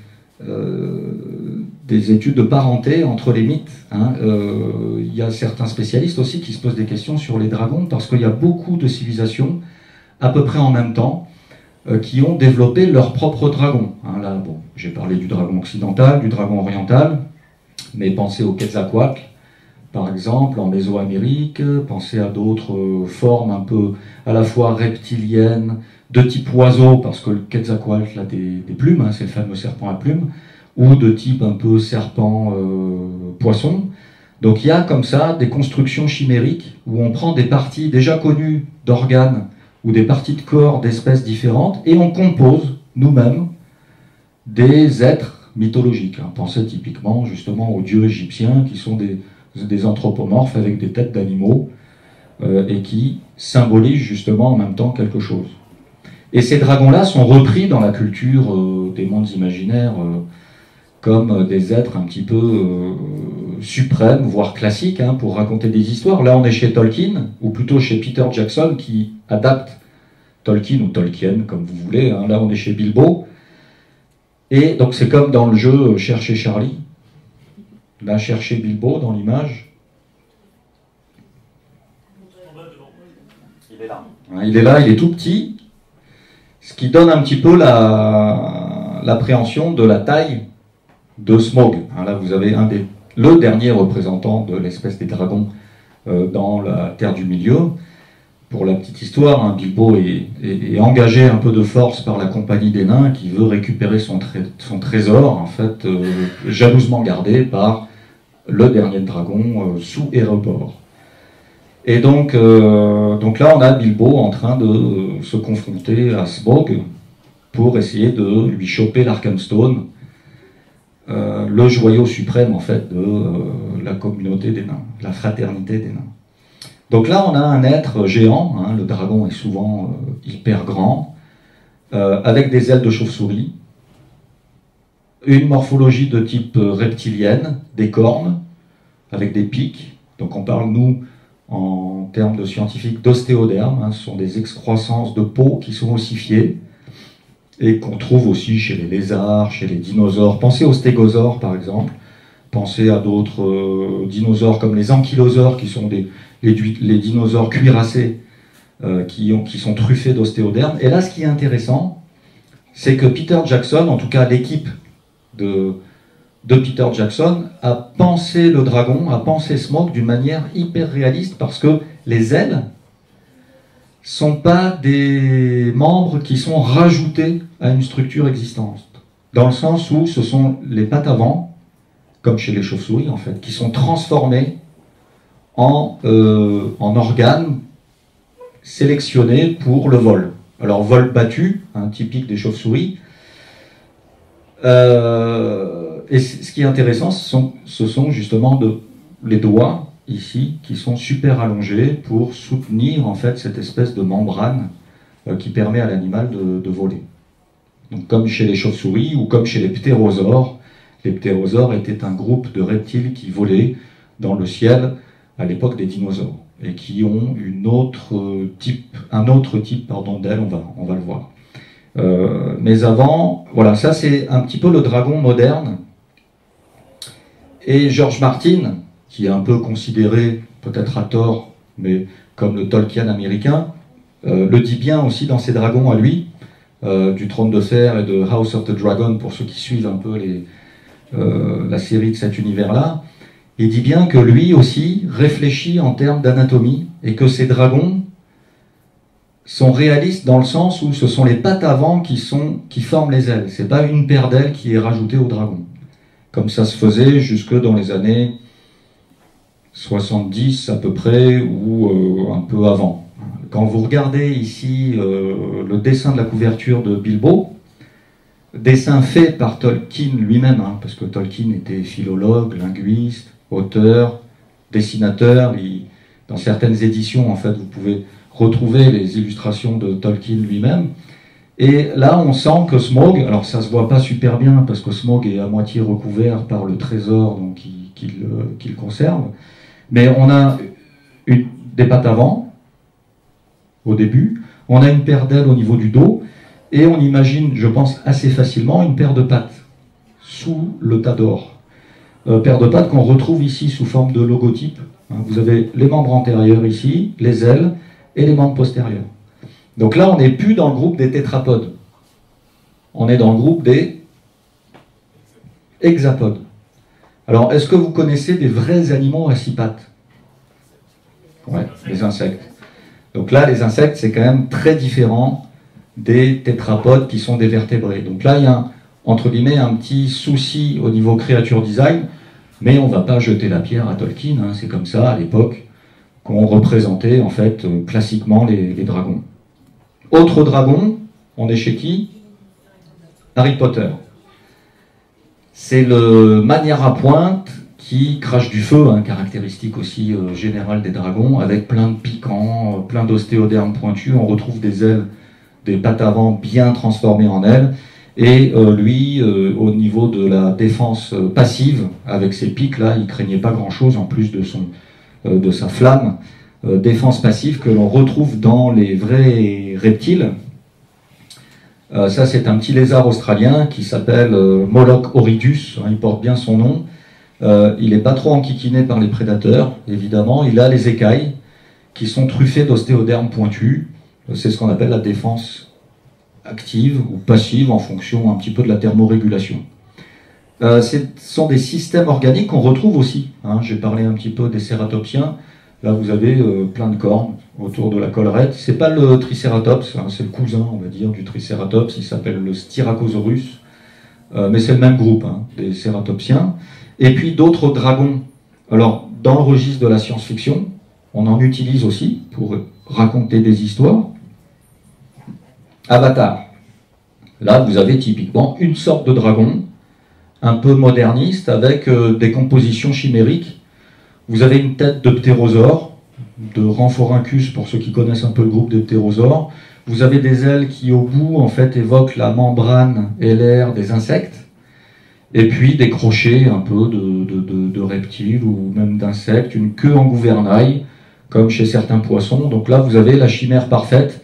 des études de parenté entre les mythes. Hein. Euh, il y a certains spécialistes aussi qui se posent des questions sur les dragons parce qu'il y a beaucoup de civilisations à peu près en même temps euh, qui ont développé leur propre dragon. Hein. là, j'ai parlé du dragon occidental, du dragon oriental, mais pensez au Quetzalcoatl, par exemple, en Mésoamérique, pensez à d'autres formes un peu à la fois reptiliennes, de type oiseau, parce que le Quetzalcoatl a des, plumes, hein, c'est le fameux serpent à plumes, ou de type un peu serpent-poisson. Euh, Donc il y a comme ça des constructions chimériques où on prend des parties déjà connues d'organes ou des parties de corps d'espèces différentes et on compose nous-mêmes des êtres mythologiques. Hein. Pensez typiquement justement aux dieux égyptiens qui sont des, des anthropomorphes avec des têtes d'animaux euh, et qui symbolisent justement en même temps quelque chose. Et ces dragons-là sont repris dans la culture euh, des mondes imaginaires euh, comme des êtres un petit peu suprêmes, voire classiques, hein, pour raconter des histoires. Là, on est chez Tolkien, ou plutôt chez Peter Jackson, qui adapte Tolkien ou Tolkien, comme vous voulez. Hein. Là, on est chez Bilbo. Et donc, c'est comme dans le jeu Chercher Charlie. Là, chercher Bilbo dans l'image. Il est là. Il est là, il est tout petit. Ce qui donne un petit peu l'appréhension de la taille de Smog. Hein, là, vous avez un des, le dernier représentant de l'espèce des dragons euh, dans la Terre du Milieu. Pour la petite histoire, hein, Bilbo est, engagé un peu de force par la compagnie des nains qui veut récupérer son, son trésor, en fait, euh, jalousement gardé par le dernier dragon euh, sous Erebor. Et donc, donc là, on a Bilbo en train de se confronter à Smog pour essayer de lui choper l'Arkhamstone euh, le joyau suprême en fait de euh, la communauté des nains, la fraternité des nains. Donc là, on a un être géant, hein, le dragon est souvent euh, hyper grand, avec des ailes de chauve-souris, une morphologie de type reptilienne, des cornes, avec des pics. Donc on parle, nous, en termes de scientifiques, d'ostéodermes. Hein, ce sont des excroissances de peau qui sont ossifiées et qu'on trouve aussi chez les lézards, chez les dinosaures. Pensez aux stégosaures par exemple, pensez à d'autres euh, dinosaures comme les ankylosaures qui sont les, dinosaures cuirassés euh, qui sont truffés d'ostéodermes. Et là, ce qui est intéressant, c'est que Peter Jackson, en tout cas l'équipe de, Peter Jackson, a pensé le dragon, a pensé Smoke d'une manière hyper réaliste parce que les ailes sont pas des membres qui sont rajoutés à une structure existante. Dans le sens où ce sont les pattes avant, comme chez les chauves-souris en fait, qui sont transformées en, euh, organes sélectionnés pour le vol. Alors vol battu, hein, typique des chauves-souris. Euh, et ce qui est intéressant, ce sont, justement les doigts ici qui sont super allongés pour soutenir en fait cette espèce de membrane euh, qui permet à l'animal de, voler. Comme chez les chauves-souris ou comme chez les ptérosaures, les ptérosaures étaient un groupe de reptiles qui volaient dans le ciel à l'époque des dinosaures et qui ont autre type, un autre type d'ailes, on va le voir. Euh, mais avant, voilà, ça c'est un petit peu le dragon moderne. Et George Martin, qui est un peu considéré, peut-être à tort, mais comme le Tolkien américain, euh, le dit bien aussi dans ses dragons à lui, euh, du Trône de Fer et de House of the Dragon, pour ceux qui suivent un peu la série de cet univers-là. Il dit bien que lui aussi réfléchit en termes d'anatomie et que ces dragons sont réalistes dans le sens où ce sont les pattes avant qui, sont, qui forment les ailes. C'est pas une paire d'ailes qui est rajoutée au dragon. Comme ça se faisait jusque dans les années 70 à peu près ou euh, un peu avant. Quand vous regardez ici euh, le dessin de la couverture de Bilbo, dessin fait par Tolkien lui-même, hein, parce que Tolkien était philologue, linguiste, auteur, dessinateur. dans certaines éditions, en fait, vous pouvez retrouver les illustrations de Tolkien lui-même. Et là, on sent que Smog, alors ça se voit pas super bien parce que Smog est à moitié recouvert par le trésor qu'il euh, conserve, mais on a une, des pattes avant, au début, on a une paire d'ailes au niveau du dos, et on imagine, je pense, assez facilement une paire de pattes sous le tas d'or. Euh, paire de pattes qu'on retrouve ici sous forme de logotype. Hein, vous avez les membres antérieurs ici, les ailes, et les membres postérieurs. Donc là, on n'est plus dans le groupe des tétrapodes. On est dans le groupe des hexapodes. Alors, est-ce que vous connaissez des vrais animaux pattes Ouais, les insectes. Donc là, les insectes, c'est quand même très différent des tétrapodes qui sont des vertébrés. Donc là, il y a, entre guillemets, un petit souci au niveau créature design, mais on ne va pas jeter la pierre à Tolkien. Hein. c'est comme ça, à l'époque, qu'on représentait, en fait, euh, classiquement les, dragons. Autre dragon, on est chez qui? Harry Potter. C'est le manière à pointe qui crache du feu, un caractéristique aussi euh, générale des dragons, avec plein de piquants, euh, plein d'ostéodermes pointus. On retrouve des ailes, des pattes avant bien transformées en ailes. Et lui, au niveau de la défense passive, avec ses pics là, il craignait pas grand-chose en plus de, son, de sa flamme. défense passive que l'on retrouve dans les vrais reptiles. ça, c'est un petit lézard australien qui s'appelle Moloch oridus, hein, il porte bien son nom. Euh, il n'est pas trop enquiquiné par les prédateurs, évidemment. Il a les écailles qui sont truffées d'ostéodermes pointus. C'est ce qu'on appelle la défense active ou passive en fonction un petit peu de la thermorégulation. Euh, ce sont des systèmes organiques qu'on retrouve aussi. Hein. J'ai parlé un petit peu des cératopsiens. Là, vous avez euh, plein de cornes autour de la collerette. C'est pas le Triceratops, hein, c'est le cousin, on va dire, du Triceratops. Il s'appelle le Styracosaurus, mais c'est le même groupe hein, des cératopsiens. Et puis d'autres dragons. Alors, dans le registre de la science-fiction, on en utilise aussi pour raconter des histoires. Avatar. Là, vous avez typiquement une sorte de dragon, un peu moderniste, avec euh, des compositions chimériques. Vous avez une tête de ptérosaure, de Rhamphorhynchus pour ceux qui connaissent un peu le groupe des ptérosaures. Vous avez des ailes qui, au bout, en fait, évoquent la membrane et l'air des insectes et puis des crochets un peu de, reptiles ou même d'insectes, une queue en gouvernail, comme chez certains poissons. Donc là, vous avez la chimère parfaite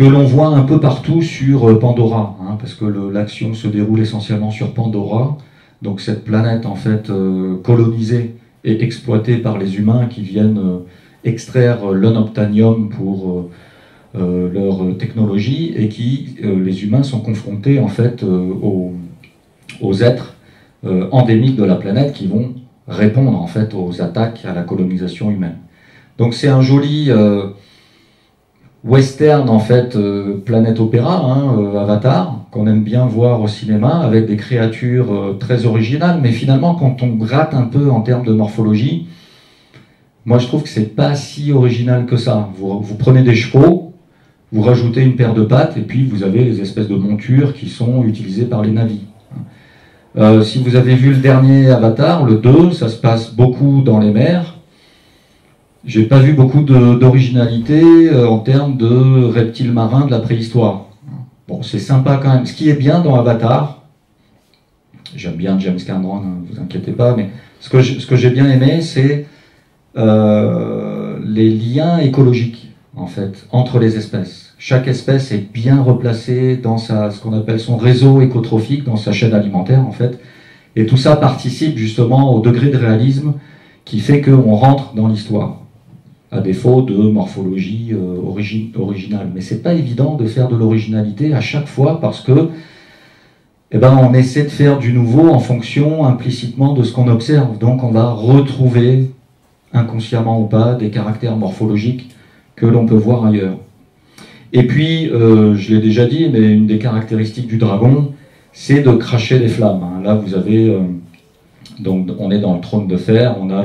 que l'on voit un peu partout sur euh, Pandora, hein, parce que l'action se déroule essentiellement sur Pandora. Donc cette planète, en fait, euh, colonisée et exploitée par les humains qui viennent euh, extraire l'unobtanium pour leur technologie et qui, les humains, sont confrontés, en fait, aux aux êtres endémiques de la planète qui vont répondre en fait aux attaques à la colonisation humaine. Donc c'est un joli western en fait, euh, planète opéra, hein, Avatar, qu'on aime bien voir au cinéma, avec des créatures très originales, mais finalement quand on gratte un peu en termes de morphologie, moi je trouve que c'est pas si original que ça. Vous, prenez des chevaux, vous rajoutez une paire de pattes, et puis vous avez les espèces de montures qui sont utilisées par les navires. Euh, si vous avez vu le dernier Avatar, le 2, ça se passe beaucoup dans les mers. J'ai pas vu beaucoup d'originalité euh, en termes de reptiles marins de la préhistoire. Bon, c'est sympa quand même. Ce qui est bien dans Avatar, j'aime bien James Cameron, ne hein, vous inquiétez pas, mais ce que j'ai bien aimé, c'est euh, les liens écologiques, en fait, entre les espèces. Chaque espèce est bien replacée dans sa, ce qu'on appelle son réseau écotrophique, dans sa chaîne alimentaire en fait. Et tout ça participe justement au degré de réalisme qui fait qu'on rentre dans l'histoire, à défaut de morphologie euh, originale. Mais c'est pas évident de faire de l'originalité à chaque fois parce que eh ben, on essaie de faire du nouveau en fonction implicitement de ce qu'on observe. Donc on va retrouver, inconsciemment ou pas, des caractères morphologiques que l'on peut voir ailleurs. Et puis, euh, je l'ai déjà dit, mais une des caractéristiques du dragon, c'est de cracher des flammes. Hein. Là, vous avez, euh, donc, on est dans le trône de fer, on a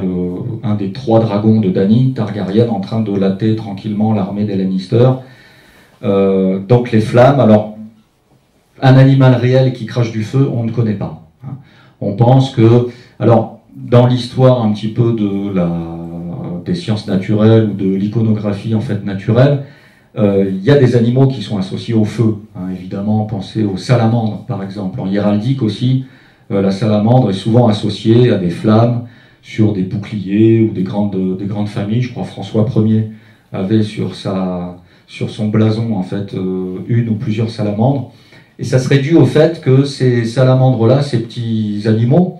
un des trois dragons de Dany, Targaryen, en train de latter tranquillement l'armée des Lannister. Euh, donc les flammes, alors, un animal réel qui crache du feu, on ne connaît pas. Hein. On pense que, alors, dans l'histoire un petit peu des sciences naturelles ou de l'iconographie en fait naturelle, euh, il y a des animaux qui sont associés au feu. Hein, évidemment, pensez aux salamandres, par exemple. En héraldique aussi, la salamandre est souvent associée à des flammes sur des boucliers ou des grandes, des grandes familles. Je crois François Ier avait sur, sa, sur son blason en fait euh, une ou plusieurs salamandres. Et ça serait dû au fait que ces salamandres-là, ces petits animaux,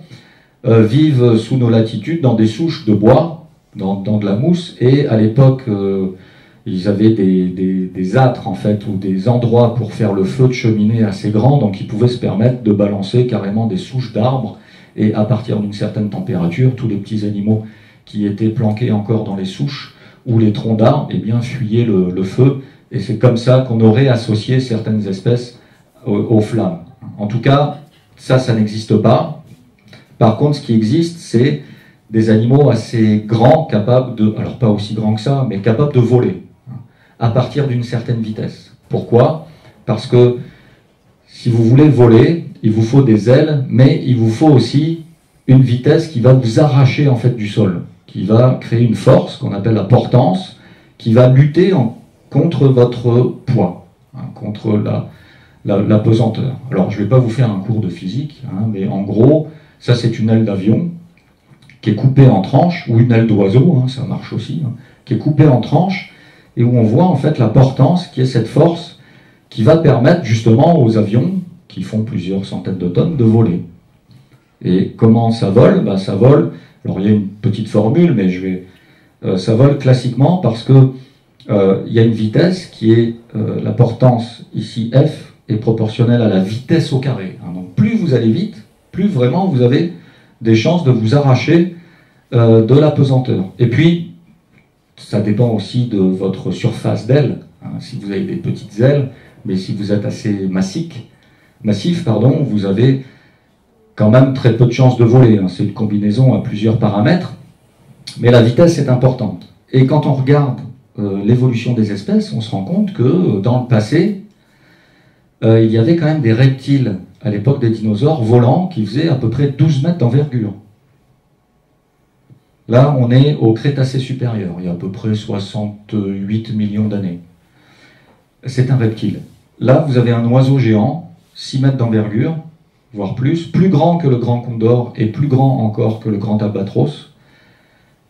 vivent sous nos latitudes dans des souches de bois, dans, dans de la mousse, et à l'époque ils avaient des, des, âtres en fait ou des endroits pour faire le feu de cheminée assez grand, donc ils pouvaient se permettre de balancer carrément des souches d'arbres et à partir d'une certaine température, tous les petits animaux qui étaient planqués encore dans les souches ou les troncs d'arbres, eh bien fuyaient le, feu et c'est comme ça qu'on aurait associé certaines espèces aux, flammes. En tout cas, ça, ça n'existe pas. Par contre, ce qui existe, c'est des animaux assez grands, capables de, alors pas aussi grands que ça, mais capables de voler à partir d'une certaine vitesse. Pourquoi? Parce que si vous voulez voler, il vous faut des ailes, mais il vous faut aussi une vitesse qui va vous arracher en fait du sol, qui va créer une force qu'on appelle la portance, qui va lutter contre votre poids, hein, contre la, pesanteur. Alors je ne vais pas vous faire un cours de physique, hein, mais en gros, ça c'est une aile d'avion qui est coupée en tranches, ou une aile d'oiseau, hein, ça marche aussi, qui est coupée en tranches, et où on voit en fait la portance, qui est cette force qui va permettre justement aux avions, qui font plusieurs centaines de tonnes, de voler. Et comment ça vole? Ben, Ça vole, alors il y a une petite formule, mais je vais... Euh, ça vole classiquement parce que euh, il y a une vitesse qui est euh, la portance ici F est proportionnelle à la vitesse au carré. Hein. donc plus vous allez vite, plus vraiment vous avez des chances de vous arracher de la pesanteur. Et puis, ça dépend aussi de votre surface d'aile. Hein. si vous avez des petites ailes, mais si vous êtes assez massif, pardon, vous avez quand même très peu de chances de voler. Hein. C'est une combinaison à plusieurs paramètres, mais la vitesse est importante. Et quand on regarde euh, l'évolution des espèces, on se rend compte que euh, dans le passé, euh, il y avait quand même des reptiles à l'époque des dinosaures volants qui faisaient à peu près 12 mètres d'envergure. Là, on est au Crétacé supérieur, il y a à peu près 68 millions d'années. C'est un reptile. Là, vous avez un oiseau géant, 6 mètres d'envergure, voire plus, plus grand que le grand condor et plus grand encore que le grand albatros.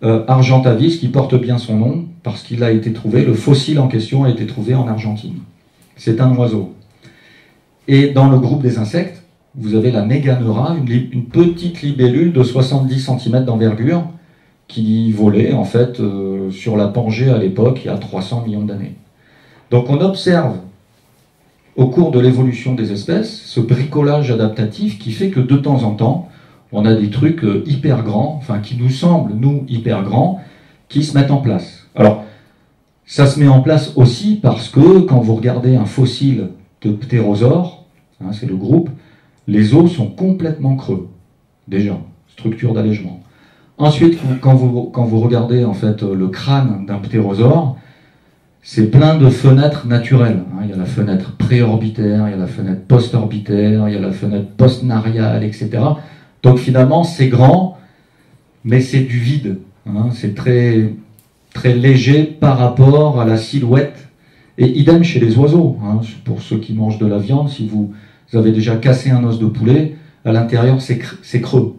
Euh, Argentavis, qui porte bien son nom, parce qu'il a été trouvé, le fossile en question a été trouvé en Argentine. C'est un oiseau. Et dans le groupe des insectes, vous avez la Méganeura, une, petite libellule de 70 cm d'envergure, qui volait en fait euh, sur la Pangée à l'époque, il y a 300 millions d'années. Donc on observe au cours de l'évolution des espèces, ce bricolage adaptatif qui fait que de temps en temps, on a des trucs euh, hyper grands, enfin qui nous semblent, nous, hyper grands, qui se mettent en place. Alors, ça se met en place aussi parce que quand vous regardez un fossile de ptérosaure, hein, c'est le groupe, les os sont complètement creux, déjà, structure d'allègement. Ensuite, quand vous, regardez en fait le crâne d'un ptérosaure, c'est plein de fenêtres naturelles. Hein. Il y a la fenêtre préorbitaire, il y a la fenêtre post-orbitaire, il y a la fenêtre post-nariale, etc. Donc finalement, c'est grand, mais c'est du vide. Hein. C'est très, très léger par rapport à la silhouette. Et idem chez les oiseaux. Hein. Pour ceux qui mangent de la viande, si vous, avez déjà cassé un os de poulet, à l'intérieur, c'est creux.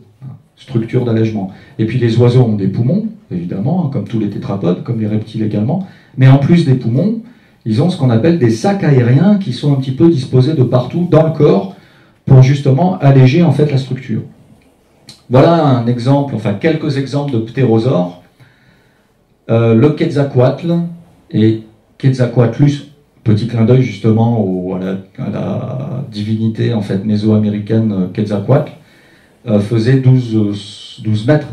Structure d'allègement. Et puis les oiseaux ont des poumons, évidemment, comme tous les tétrapodes, comme les reptiles également. Mais en plus des poumons, ils ont ce qu'on appelle des sacs aériens qui sont un petit peu disposés de partout dans le corps pour justement alléger en fait la structure. Voilà un exemple, enfin quelques exemples de ptérosaures. Euh, le Quetzalcoatl et Quetzalcoatlus, petit clin d'œil justement à, la, divinité en fait mésoaméricaine euh, Quetzalcoatl, faisait 12 12 mètres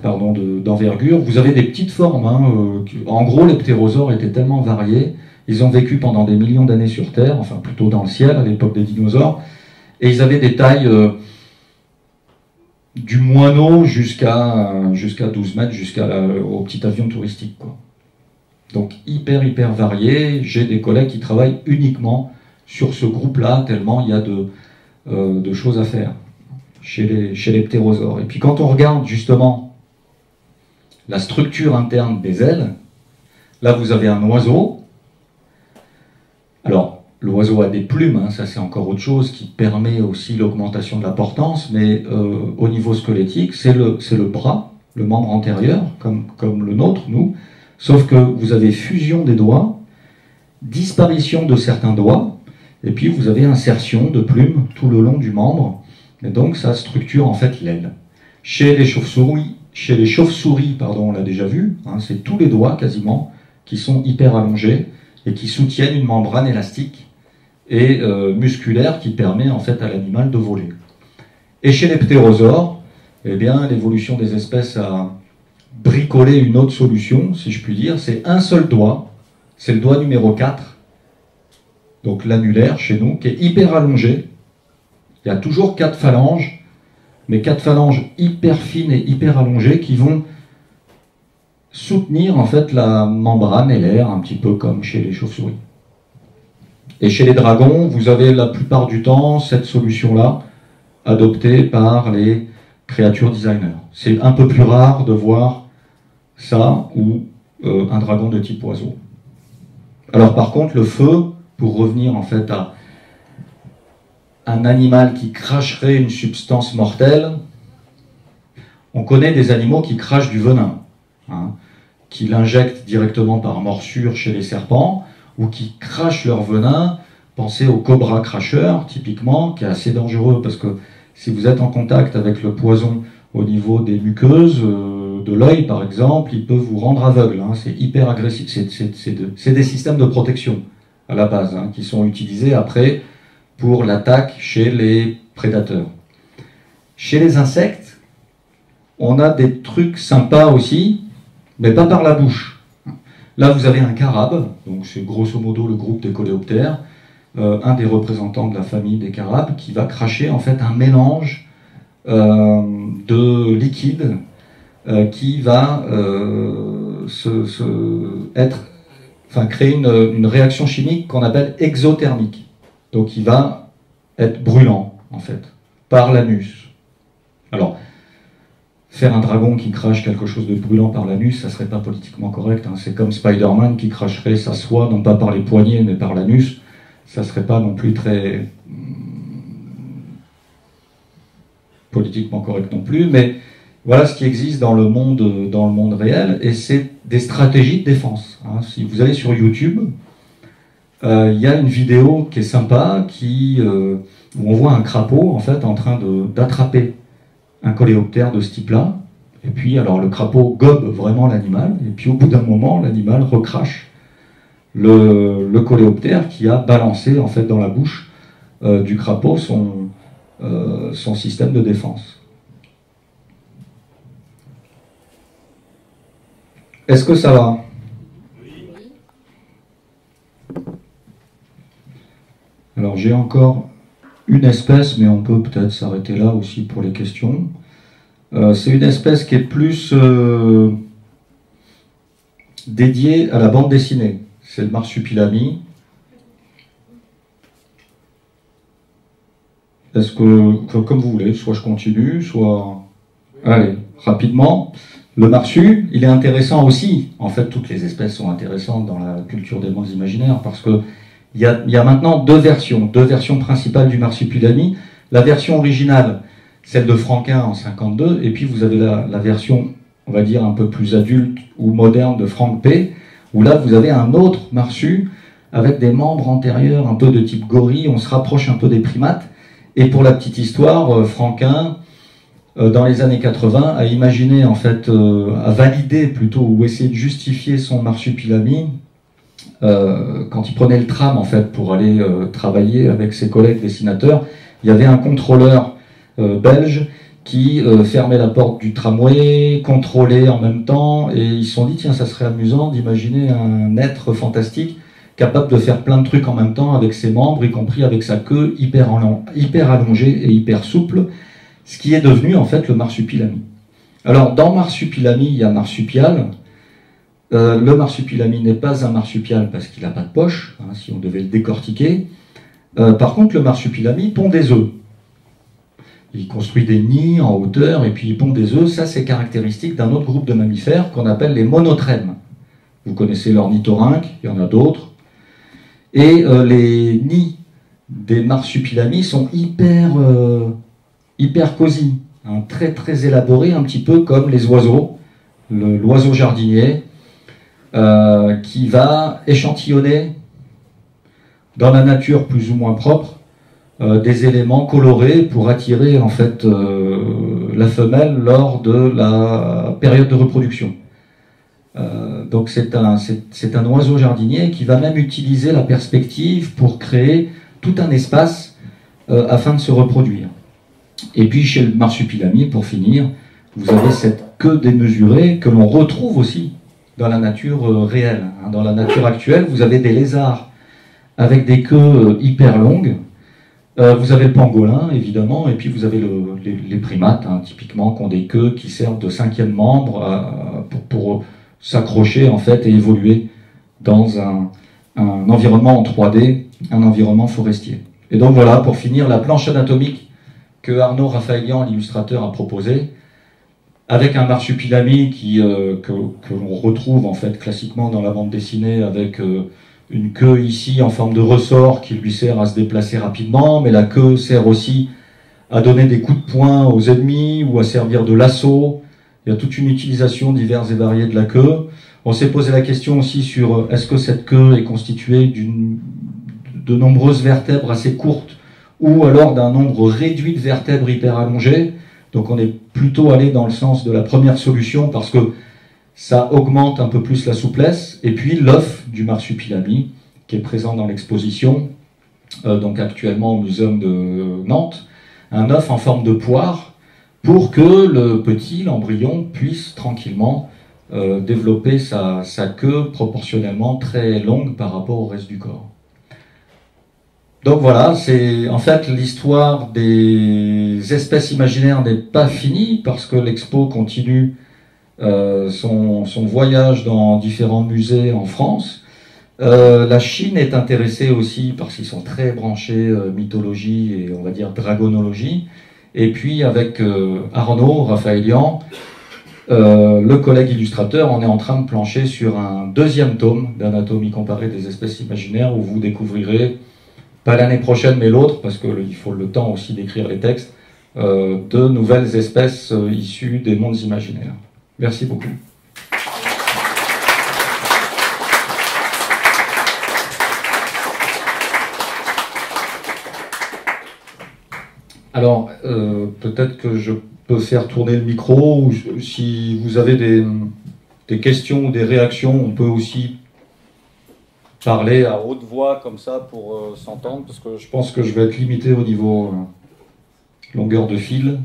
d'envergure. vous avez des petites formes. Hein, euh, en gros, les ptérosaures étaient tellement variés. Ils ont vécu pendant des millions d'années sur Terre, enfin plutôt dans le ciel à l'époque des dinosaures. Et ils avaient des tailles euh, du moineau jusqu'à jusqu'à 12 mètres, jusqu'au petit avion touristique. Donc hyper, hyper variés. J'ai des collègues qui travaillent uniquement sur ce groupe-là, tellement il y a de, euh, de choses à faire chez les, chez les ptérosaures. Et puis quand on regarde justement la structure interne des ailes, là vous avez un oiseau. Alors, l'oiseau a des plumes, hein, ça c'est encore autre chose qui permet aussi l'augmentation de la portance, mais euh, au niveau squelettique, c'est le, le bras, le membre antérieur, comme, comme le nôtre, nous, sauf que vous avez fusion des doigts, disparition de certains doigts, et puis vous avez insertion de plumes tout le long du membre, et donc ça structure en fait l'aile. Chez les chauves-souris, chez les chauves-souris, pardon, on l'a déjà vu, hein, c'est tous les doigts quasiment qui sont hyper allongés et qui soutiennent une membrane élastique et euh, musculaire qui permet en fait à l'animal de voler. Et chez les ptérosaures, eh bien l'évolution des espèces a bricolé une autre solution, si je puis dire, c'est un seul doigt, c'est le doigt numéro 4, donc l'annulaire chez nous, qui est hyper allongé, il y a toujours quatre phalanges, mais quatre phalanges hyper fines et hyper allongées qui vont soutenir en fait la membrane et l'air, un petit peu comme chez les chauves-souris. Et chez les dragons, vous avez la plupart du temps cette solution-là, adoptés par les créatures designers. C'est un peu plus rare de voir ça ou euh, un dragon de type oiseau. Alors par contre, le feu, pour revenir en fait à un animal qui cracherait une substance mortelle, on connaît des animaux qui crachent du venin, hein, qui l'injectent directement par morsure chez les serpents, ou qui crachent leur venin. Pensez au cobra cracheur, typiquement, qui est assez dangereux parce que si vous êtes en contact avec le poison au niveau des muqueuses, euh, de l'œil par exemple, il peut vous rendre aveugle. Hein. c'est hyper agressif. C'est des systèmes de protection à la base hein, qui sont utilisés après pour l'attaque chez les prédateurs. Chez les insectes, on a des trucs sympas aussi, mais pas par la bouche. Là, vous avez un carabe, donc c'est grosso modo le groupe des coléoptères, euh, un des représentants de la famille des carabes, qui va cracher en fait un mélange euh, de liquide euh, qui va être, enfin, créer une réaction chimique qu'on appelle exothermique. Donc il va être brûlant, en fait, par l'anus. Alors, faire un dragon qui crache quelque chose de brûlant par l'anus, ça serait pas politiquement correct. Hein. C'est comme Spider-Man qui cracherait sa soie, non pas par les poignets, mais par l'anus. Ça serait pas non plus très hmm, politiquement correct non plus. Mais voilà ce qui existe dans le monde, dans le monde réel, et c'est des stratégies de défense. Hein. Si vous allez sur YouTube, il y a une vidéo qui est sympa, qui, euh, où on voit un crapaud en fait en train d'attraper un coléoptère de ce type-là. Et puis, alors, le crapaud gobe vraiment l'animal, et puis au bout d'un moment, l'animal recrache le, le, coléoptère qui a balancé en fait dans la bouche euh, du crapaud son, euh, son système de défense. Est-ce que ça va? Alors j'ai encore une espèce, mais on peut peut-être s'arrêter là aussi pour les questions. Euh, c'est une espèce qui est plus euh, dédiée à la bande dessinée. C'est le marsupilami. Est-ce que, comme vous voulez, soit je continue, soit... Allez, rapidement. Le marsu, il est intéressant aussi. En fait, toutes les espèces sont intéressantes dans la culture des mondes imaginaires parce que il y, a, maintenant deux versions, deux versions principales du marsupilami. La version originale, celle de Franquin en 52, et puis vous avez la, version, on va dire, un peu plus adulte ou moderne de Frank P, où là vous avez un autre marsu avec des membres antérieurs un peu de type gorille, on se rapproche un peu des primates. Et pour la petite histoire, euh, Franquin, euh, dans les années 80, a imaginé, en fait, euh, a validé plutôt, ou essayé de justifier son marsupilami euh, quand il prenait le tram en fait pour aller euh, travailler avec ses collègues dessinateurs, il y avait un contrôleur euh, belge qui fermait la porte du tramway, contrôlait en même temps, et ils se sont dit tiens ça serait amusant d'imaginer un être fantastique capable de faire plein de trucs en même temps avec ses membres, y compris avec sa queue hyper, hyper allongée et hyper souple, ce qui est devenu en fait le marsupilami. Alors dans marsupilami, il y a marsupial, euh, le marsupilami n'est pas un marsupial parce qu'il n'a pas de poche, hein, si on devait le décortiquer. Euh, par contre, le marsupilami pond des œufs. Il construit des nids en hauteur et puis il pond des œufs. Ça, c'est caractéristique d'un autre groupe de mammifères qu'on appelle les monotrèmes. Vous connaissez l'ornithorynque, il y en a d'autres. Et euh, les nids des marsupilamis sont hyper, hyper cosy, hein, très très élaborés, un petit peu comme les oiseaux, l'oiseau jardinier, euh, qui va échantillonner dans la nature plus ou moins propre euh, des éléments colorés pour attirer en fait euh, la femelle lors de la période de reproduction. donc c'est un, c'est, un oiseau jardinier qui va même utiliser la perspective pour créer tout un espace afin de se reproduire. Et puis chez le marsupilami, pour finir, vous avez cette queue démesurée que l'on retrouve aussi dans la nature euh, réelle. Hein. Dans la nature actuelle, vous avez des lézards avec des queues euh, hyper longues. Euh, vous avez le pangolin, évidemment, et puis vous avez les, primates, hein, typiquement, qui ont des queues qui servent de cinquième membre pour, s'accrocher, en fait, et évoluer dans un, un, environnement en 3D, un environnement forestier. Et donc voilà, pour finir, la planche anatomique que Arnaud Raphaëlian, l'illustrateur, a proposé, avec un marsupilami qui, euh, que, l'on retrouve en fait classiquement dans la bande dessinée, avec euh, une queue ici en forme de ressort qui lui sert à se déplacer rapidement, mais la queue sert aussi à donner des coups de poing aux ennemis ou à servir de lasso. Il y a toute une utilisation diverse et variée de la queue. On s'est posé la question aussi sur euh, est-ce que cette queue est constituée d'une de nombreuses vertèbres assez courtes ou alors d'un nombre réduit de vertèbres hyper allongées. Donc on est plutôt allé dans le sens de la première solution parce que ça augmente un peu plus la souplesse. Et puis l'œuf du marsupilami qui est présent dans l'exposition, euh, donc actuellement au muséum de Nantes, un œuf en forme de poire pour que le petit, l'embryon, puisse tranquillement euh, développer sa, queue proportionnellement très longue par rapport au reste du corps. Donc voilà, c'est en fait l'histoire des espèces imaginaires n'est pas finie parce que l'expo continue euh, son, voyage dans différents musées en France. Euh, la Chine est intéressée aussi parce qu'ils sont très branchés euh, mythologie et on va dire dragonologie. Et puis avec Arnaud Raphaëlian, le collègue illustrateur, on est en train de plancher sur un deuxième tome d'anatomie comparée des espèces imaginaires où vous découvrirez pas l'année prochaine mais l'autre, parce qu'il faut le temps aussi d'écrire les textes, euh, de nouvelles espèces euh, issues des mondes imaginaires. Merci beaucoup. Alors, euh, peut-être que je peux faire tourner le micro, ou si vous avez des, des questions ou des réactions, on peut aussi parler à haute voix comme ça pour euh, s'entendre, parce que je pense que je vais être limité au niveau euh, longueur de fil.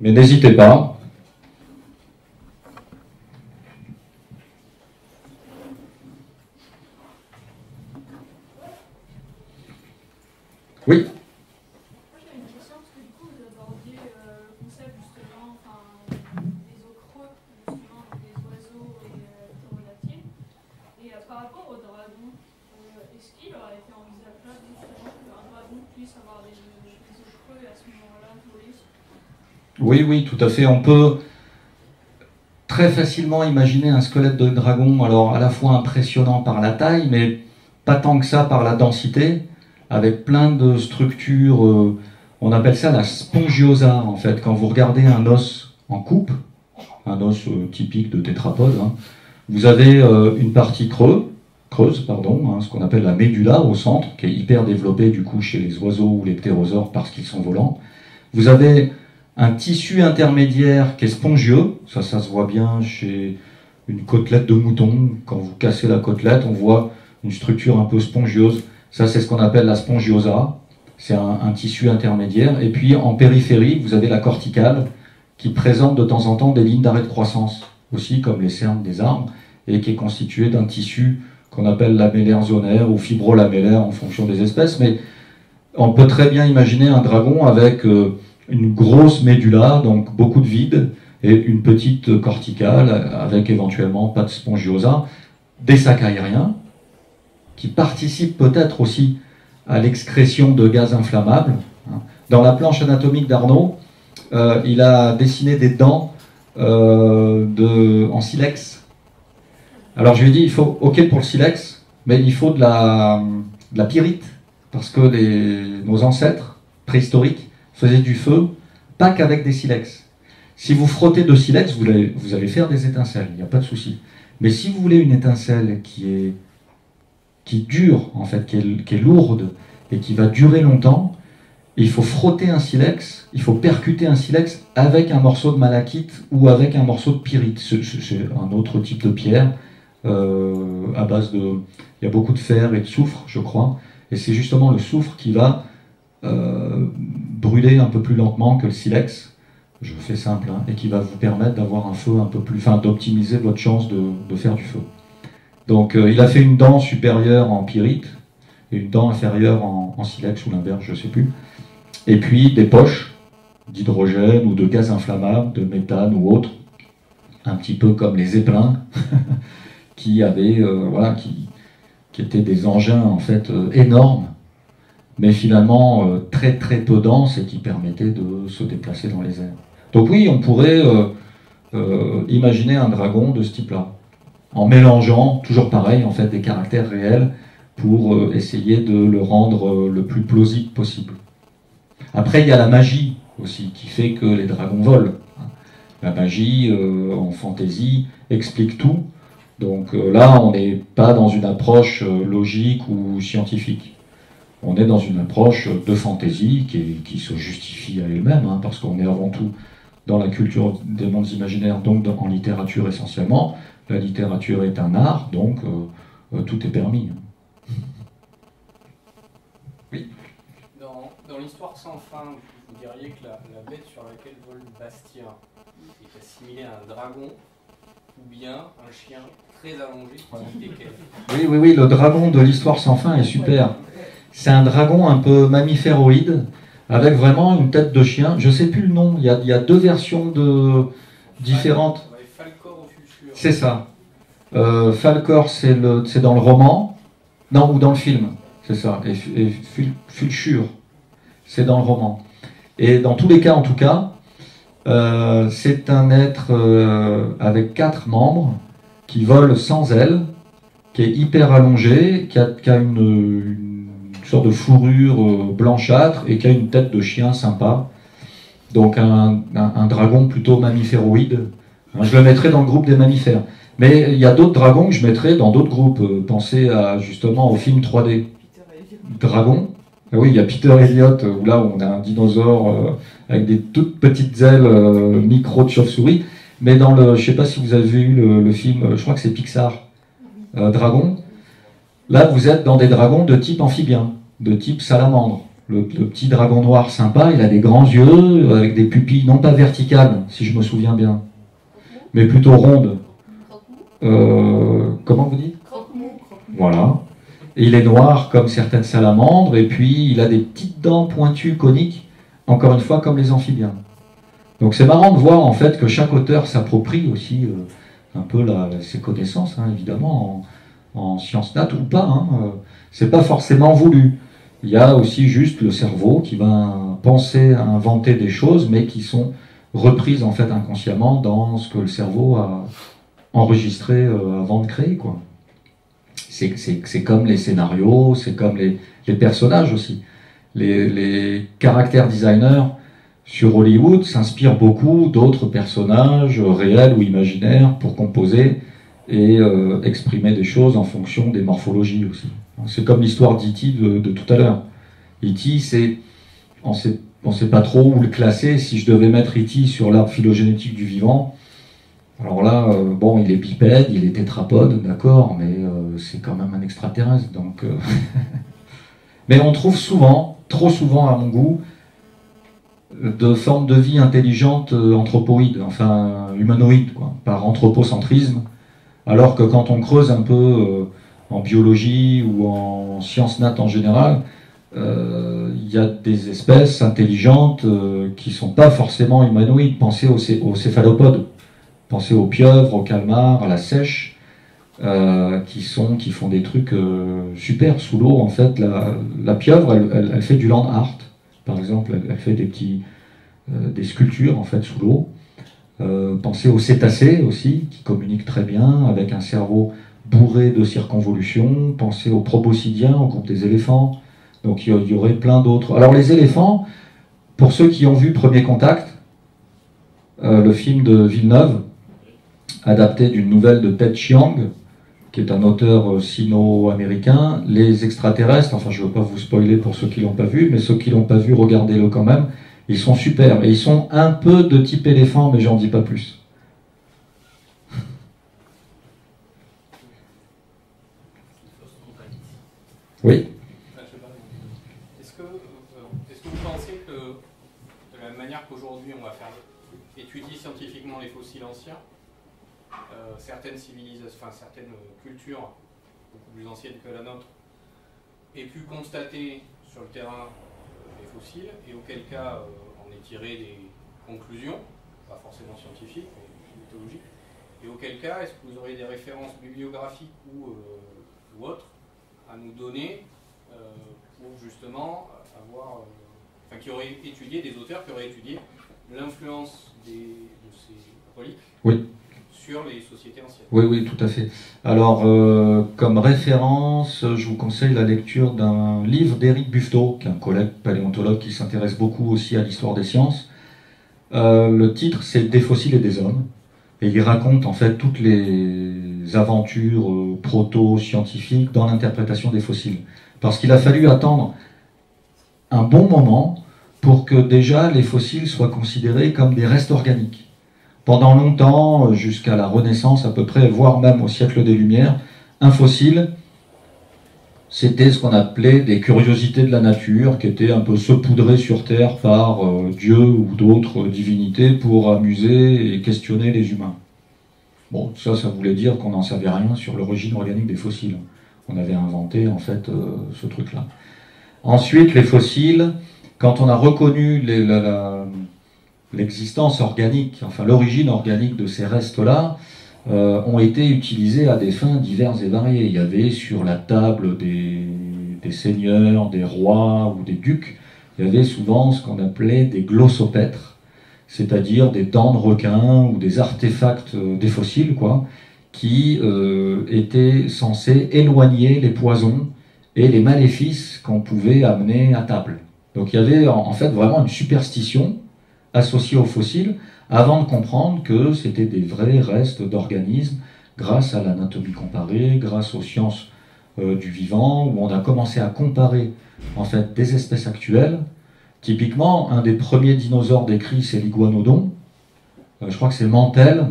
Mais n'hésitez pas. Oui. Oui, oui, tout à fait. On peut très facilement imaginer un squelette de dragon, alors à la fois impressionnant par la taille, mais pas tant que ça par la densité, avec plein de structures. Euh, on appelle ça la spongiosa, en fait. Quand vous regardez un os en coupe, un os euh, typique de tétrapode, hein, vous avez euh, une partie creuse, creuse pardon, hein, ce qu'on appelle la médula au centre, qui est hyper développée du coup chez les oiseaux ou les ptérosaures parce qu'ils sont volants. Vous avez un tissu intermédiaire qui est spongieux, ça, ça se voit bien chez une côtelette de mouton. Quand vous cassez la côtelette, on voit une structure un peu spongieuse. Ça, c'est ce qu'on appelle la spongiosa. C'est un, tissu intermédiaire. Et puis, en périphérie, vous avez la corticale qui présente de temps en temps des lignes d'arrêt de croissance, aussi comme les cernes des arbres, et qui est constituée d'un tissu qu'on appelle lamellaire zonaire ou fibrolamellaire en fonction des espèces. Mais on peut très bien imaginer un dragon avec euh, une grosse médula, donc beaucoup de vide, et une petite corticale avec éventuellement pas de spongiosa, des sacs aériens qui participent peut-être aussi à l'excrétion de gaz inflammables. Dans la planche anatomique d'Arnaud, euh, il a dessiné des dents euh, en silex. Alors je lui ai dit, il faut, ok pour le silex, mais il faut de la, pyrite, parce que nos ancêtres préhistoriques faisait du feu, pas qu'avec des silex. Si vous frottez de silex, vous allez, faire des étincelles, il n'y a pas de souci. Mais si vous voulez une étincelle qui est qui dure, en fait, qui est, lourde et qui va durer longtemps, il faut frotter un silex, il faut percuter un silex avec un morceau de malachite ou avec un morceau de pyrite. C'est un autre type de pierre euh, à base de... Il y a beaucoup de fer et de soufre, je crois, et c'est justement le soufre qui va brûler un peu plus lentement que le silex, je fais simple, hein, et qui va vous permettre d'avoir un feu un peu plus, enfin d'optimiser votre chance de, faire du feu. Donc euh, il a fait une dent supérieure en pyrite et une dent inférieure en, silex ou l'inverse, je ne sais plus. Et puis des poches d'hydrogène ou de gaz inflammable, de méthane ou autre, un petit peu comme les zeppelins, qui avaient, euh, voilà, qui étaient des engins en fait énormes mais finalement euh, très très peu dense et qui permettait de se déplacer dans les airs. Donc oui, on pourrait imaginer un dragon de ce type-là, en mélangeant, toujours pareil, en fait, des caractères réels pour essayer de le rendre le plus plausible possible. Après, il y a la magie aussi, qui fait que les dragons volent. La magie euh, en fantaisie explique tout. Donc euh, là, on n'est pas dans une approche euh, logique ou scientifique. On est dans une approche de fantaisie qui, se justifie à elle-même, hein, parce qu'on est avant tout dans la culture des mondes imaginaires, donc en littérature essentiellement. La littérature est un art, donc tout est permis. Oui. Dans, l'histoire sans fin, vous diriez que la, la bête sur laquelle vole Bastien est assimilé à un dragon ou bien un chien très allongé qui Oui, oui, oui, le dragon de l'histoire sans fin est super. C'est un dragon un peu mammiféroïde, avec vraiment une tête de chien. Je ne sais plus le nom, il y a, il y a deux versions de... différentes. C'est ça. Euh, Falcor, c'est dans le roman. Non, ou dans le film. C'est ça. Et, et Fulchur, c'est dans le roman. Et dans tous les cas, en tout cas, euh, c'est un être euh, avec quatre membres qui vole sans ailes, qui est hyper allongé, qui a, une, sorte de fourrure euh, blanchâtre et qui a une tête de chien sympa. Donc un, dragon plutôt mammiféroïde. Je le mettrais dans le groupe des mammifères. Mais il y a d'autres dragons que je mettrais dans d'autres groupes. Pensez à, justement au film 3D. Dragon. Ah oui, il y a Peter Elliott, où là on a un dinosaure avec des toutes petites ailes euh, micro de chauve-souris. Mais dans le, je sais pas si vous avez vu le, film, je crois que c'est Pixar, euh, Dragon. Là, vous êtes dans des dragons de type amphibien, de type salamandre. Le, petit dragon noir sympa, il a des grands yeux avec des pupilles non pas verticales, si je me souviens bien, mais plutôt rondes. Euh, comment vous dites? Voilà. Et il est noir comme certaines salamandres, et puis il a des petites dents pointues coniques encore une fois, comme les amphibiens. Donc c'est marrant de voir en fait que chaque auteur s'approprie aussi euh, un peu ses connaissances, hein, évidemment, en, sciences nat ou pas. Hein, euh, c'est pas forcément voulu. Il y a aussi juste le cerveau qui va penser à inventer des choses, mais qui sont reprises en fait inconsciemment dans ce que le cerveau a enregistré euh, avant de créer. Quoi. C'est, comme les scénarios, c'est comme les personnages aussi les, caractères designers sur Hollywood s'inspirent beaucoup d'autres personnages réels ou imaginaires pour composer et euh, exprimer des choses en fonction des morphologies aussi. C'est comme l'histoire d'E.T. De, tout à l'heure. E.T., c'est, on ne sait pas trop où le classer. Si je devais mettre E.T. sur l'arbre phylogénétique du vivant, alors là, euh, bon, il est bipède, il est tétrapode, d'accord, mais euh, c'est quand même un extraterrestre. Donc, mais on trouve souvent trop souvent à mon goût, de formes de vie intelligentes anthropoïdes, enfin humanoïdes, par anthropocentrisme, alors que quand on creuse un peu euh, en biologie ou en sciences nat en général, euh, il y a des espèces intelligentes qui ne sont pas forcément humanoïdes. Pensez aux, céphalopodes, pensez aux pieuvres, aux calmars, à la sèche, euh, qui, sont, qui font des trucs euh, super sous l'eau. En fait, la, pieuvre, elle, fait du land art, par exemple. Elle, fait des petits, euh, des sculptures en fait sous l'eau. Pensez aux cétacés aussi, qui communiquent très bien avec un cerveau bourré de circonvolutions. Pensez aux proboscidiens, au groupe des éléphants. Donc il y aurait plein d'autres. Alors les éléphants, pour ceux qui ont vu Premier Contact, le film de Villeneuve, adapté d'une nouvelle de Ted Chiang, qui est un auteur euh, sino-américain. Les extraterrestres, enfin je ne veux pas vous spoiler pour ceux qui l'ont pas vu, mais ceux qui l'ont pas vu, regardez-le quand même. Ils sont super. Et ils sont un peu de type éléphant, mais j'en dis pas plus. Oui Est-ce que, vous pensez que de la manière qu'aujourd'hui on va faire étudier scientifiquement les fossiles anciens, euh, certaines civilisations, enfin certaines cultures beaucoup plus anciennes que la nôtre aient pu constater sur le terrain euh, des fossiles, et auquel cas on euh, ait tiré des conclusions, pas forcément scientifiques, mais mythologiques, et auquel cas est-ce que vous auriez des références bibliographiques ou, ou autres à nous donner pour justement avoir, enfin, qui auraient étudié, des auteurs qui auraient étudié l'influence de ces reliques? Oui. Oui, oui, tout à fait. Alors, euh, comme référence, je vous conseille la lecture d'un livre d'Éric Buffetot, qui est un collègue paléontologue qui s'intéresse beaucoup aussi à l'histoire des sciences. Euh, le titre, c'est Des fossiles et des hommes. Et il raconte en fait toutes les aventures euh, proto-scientifiques dans l'interprétation des fossiles. Parce qu'il a fallu attendre un bon moment pour que déjà les fossiles soient considérés comme des restes organiques. Pendant longtemps, jusqu'à la Renaissance à peu près, voire même au siècle des Lumières, un fossile, c'était ce qu'on appelait des curiosités de la nature, qui étaient un peu saupoudrées sur Terre par euh, Dieu ou d'autres divinités pour amuser et questionner les humains. Bon, ça, ça voulait dire qu'on n'en savait rien sur l'origine organique des fossiles. On avait inventé en fait euh, ce truc-là. Ensuite, les fossiles, quand on a reconnu l'existence organique, enfin l'origine organique de ces restes-là, euh, ont été utilisés à des fins diverses et variées. Il y avait sur la table des, des seigneurs, des rois ou des ducs, il y avait souvent ce qu'on appelait des glossopètres, c'est-à-dire des dents de requin ou des artefacts, euh, des fossiles, quoi, qui euh, étaient censés éloigner les poisons et les maléfices qu'on pouvait amener à table. Donc il y avait en fait vraiment une superstition associée aux fossiles avant de comprendre que c'était des vrais restes d'organismes grâce à l'anatomie comparée, grâce aux sciences euh, du vivant, où on a commencé à comparer en fait des espèces actuelles. Typiquement, un des premiers dinosaures décrits, c'est l'iguanodon. Euh, je crois que c'est Mantel,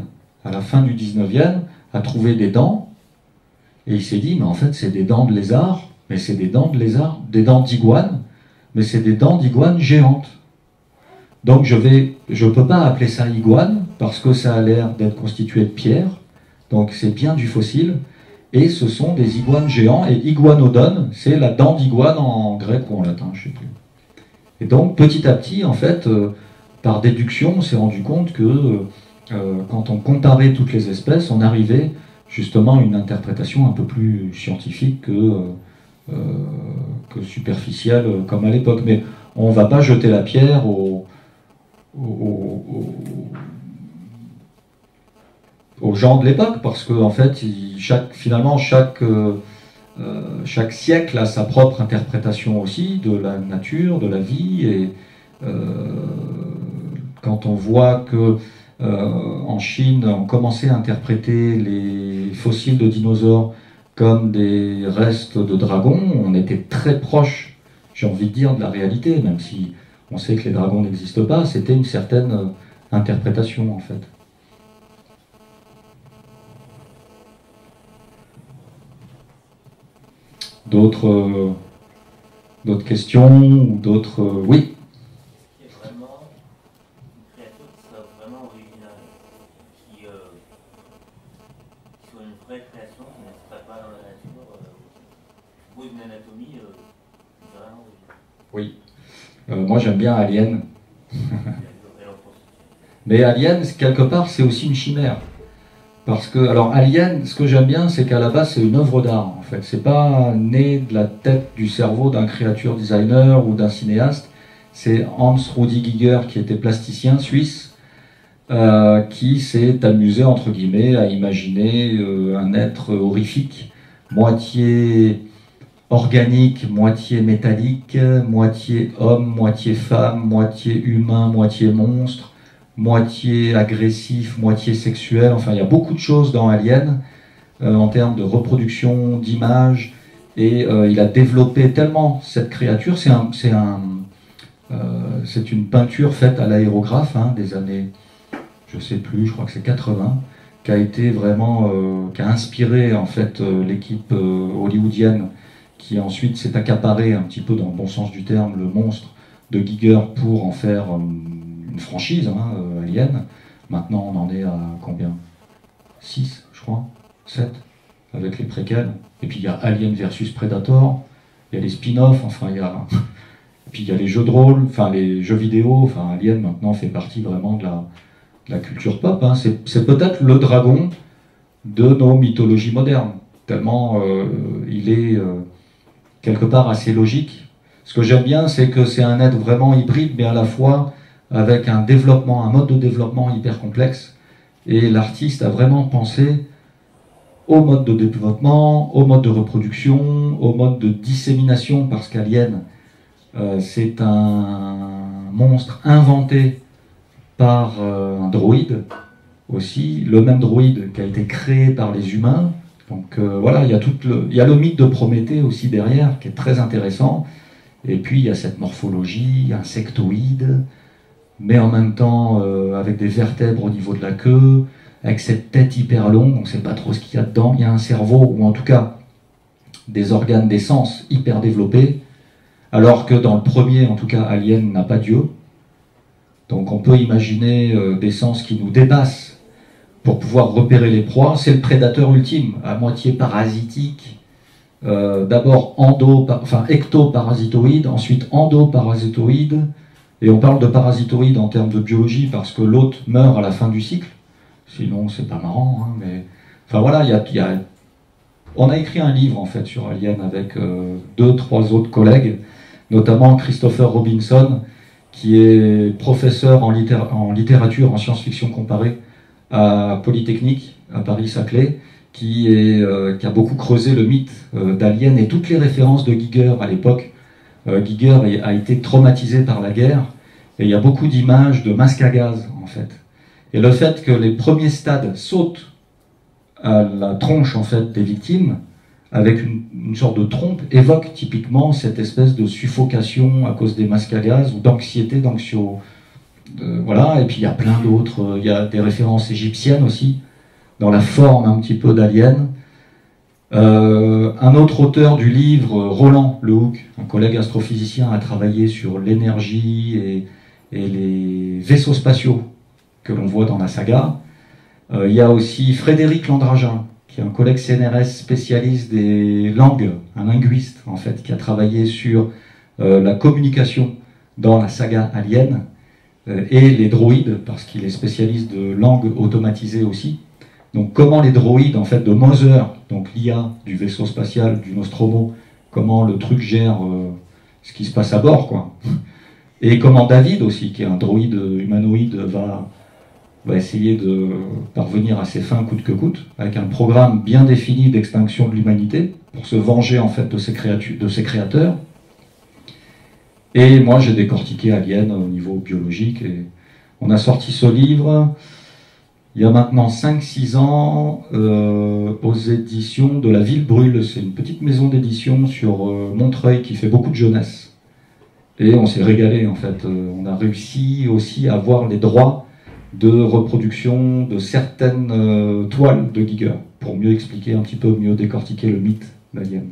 à la fin du 19e, a trouvé des dents, et il s'est dit, mais en fait, c'est des dents de lézard, mais c'est des dents de lézard, des dents d'iguane, mais c'est des dents d'iguane géantes. Donc je peux pas appeler ça iguane parce que ça a l'air d'être constitué de pierre. Donc c'est bien du fossile. Et ce sont des iguanes géants. Et iguanodon, c'est la dent d'iguane en grec ou en latin, je sais plus. Et donc petit à petit, en fait, euh, par déduction, on s'est rendu compte que euh, quand on comparait toutes les espèces, on arrivait justement à une interprétation un peu plus scientifique que euh, que superficielle comme à l'époque. Mais on ne va pas jeter la pierre aux, gens de l'époque, parce que en fait, chaque, finalement, chaque, euh, chaque siècle a sa propre interprétation aussi de la nature, de la vie. Et quand on voit que en Chine, on commençait à interpréter les fossiles de dinosaures comme des restes de dragons, on était très proche, j'ai envie de dire, de la réalité, même si on sait que les dragons n'existent pas, c'était une certaine euh, interprétation en fait. D'autres euh, questions ou d'autres euh, Oui. Moi, j'aime bien Alien. Mais Alien, quelque part, c'est aussi une chimère. Parce que, alors, Alien, ce que j'aime bien, c'est qu'à la base, c'est une œuvre d'art, en fait. C'est pas né de la tête, du cerveau d'un créature designer ou d'un cinéaste. C'est Hans Rudi Giger, qui était plasticien suisse, euh, qui s'est amusé, entre guillemets, à imaginer euh, un être horrifique, moitié organique, moitié métallique, moitié homme, moitié femme, moitié humain, moitié monstre, moitié agressif, moitié sexuel. Enfin, il y a beaucoup de choses dans Alien euh, en termes de reproduction, d'image. Et euh, il a développé tellement cette créature. C'est un, un, euh, une peinture faite à l'aérographe hein, des années, je sais plus, je crois que c'est 80 qui a été vraiment, qui a inspiré en fait l'équipe hollywoodienne qui ensuite s'est accaparé un petit peu dans le bon sens du terme le monstre de Giger pour en faire euh, une franchise, hein, euh, Alien. Maintenant, on en est à combien? 6, je crois 7 avec les préquels. Et puis il y a Alien versus Predator, il y a les spin-offs, enfin il y a. puis il y a les jeux de rôle, enfin les jeux vidéo, enfin Alien maintenant fait partie vraiment de la, culture pop. Hein. C'est peut-être le dragon de nos mythologies modernes, tellement euh, il est quelque part assez logique. Ce que j'aime bien, c'est que c'est un être vraiment hybride, mais à la fois avec un développement, un mode de développement hyper complexe. Et l'artiste a vraiment pensé au mode de développement, au mode de reproduction, au mode de dissémination, parce qu'Alien, euh, c'est un monstre inventé par euh, un droïde aussi, le même droïde qui a été créé par les humains. Donc euh, voilà, il y, a tout le, il y a le mythe de Prométhée aussi derrière, qui est très intéressant. Et puis il y a cette morphologie insectoïde, mais en même temps avec des vertèbres au niveau de la queue, avec cette tête hyper longue, on ne sait pas trop ce qu'il y a dedans. Il y a un cerveau, ou en tout cas des organes des sens hyper développés, alors que dans le premier, en tout cas, Alien n'a pas Dieu. Donc on peut imaginer euh, des sens qui nous dépassent pour pouvoir repérer les proies. C'est le prédateur ultime, à moitié parasitique, euh, d'abord endo, enfin ectoparasitoïde, ensuite endoparasitoïde, et on parle de parasitoïde en termes de biologie parce que l'hôte meurt à la fin du cycle. Sinon, c'est pas marrant. Hein, mais enfin voilà, il y a, on a écrit un livre en fait sur Alien avec euh, deux, trois autres collègues, notamment Christopher Robinson, qui est professeur en, littérature, en science-fiction comparée à Polytechnique à Paris-Saclay, qui, euh, qui a beaucoup creusé le mythe euh, d'Alien et toutes les références de Giger à l'époque. Giger a été traumatisé par la guerre et il y a beaucoup d'images de masques à gaz en fait. Et le fait que les premiers stades sautent à la tronche en fait des victimes, avec une, sorte de trompe, évoque typiquement cette espèce de suffocation à cause des masques à gaz ou d'anxiété, d'anxio. Voilà, et puis il y a plein d'autres. Il y a des références égyptiennes aussi, dans la forme un petit peu d'alien. Euh, un autre auteur du livre, Roland Lehoucq, un collègue astrophysicien, a travaillé sur l'énergie et, les vaisseaux spatiaux que l'on voit dans la saga. Euh, il y a aussi Frédéric Landragin, qui est un collègue CNRS spécialiste des langues, un linguiste en fait, qui a travaillé sur euh, la communication dans la saga Alien, euh, et les droïdes, parce qu'il est spécialiste de langues automatisées aussi. Donc comment les droïdes en fait de Moser, donc l'IA du vaisseau spatial du Nostromo, comment le truc gère ce qui se passe à bord, quoi. Et comment David aussi, qui est un droïde humanoïde, va va essayer de parvenir à ses fins coûte que coûte, avec un programme bien défini d'extinction de l'humanité, pour se venger en fait de ses, de ses créateurs. Et moi j'ai décortiqué Alien au niveau biologique, et on a sorti ce livre il y a maintenant 5-6 ans euh, aux éditions de La Ville Brûle. C'est une petite maison d'édition sur euh, Montreuil qui fait beaucoup de jeunesse. Et on s'est régalé en fait. Euh, on a réussi aussi à avoir les droits de reproduction de certaines euh, toiles de Giger, pour mieux expliquer un petit peu, mieux décortiquer le mythe d'Alien.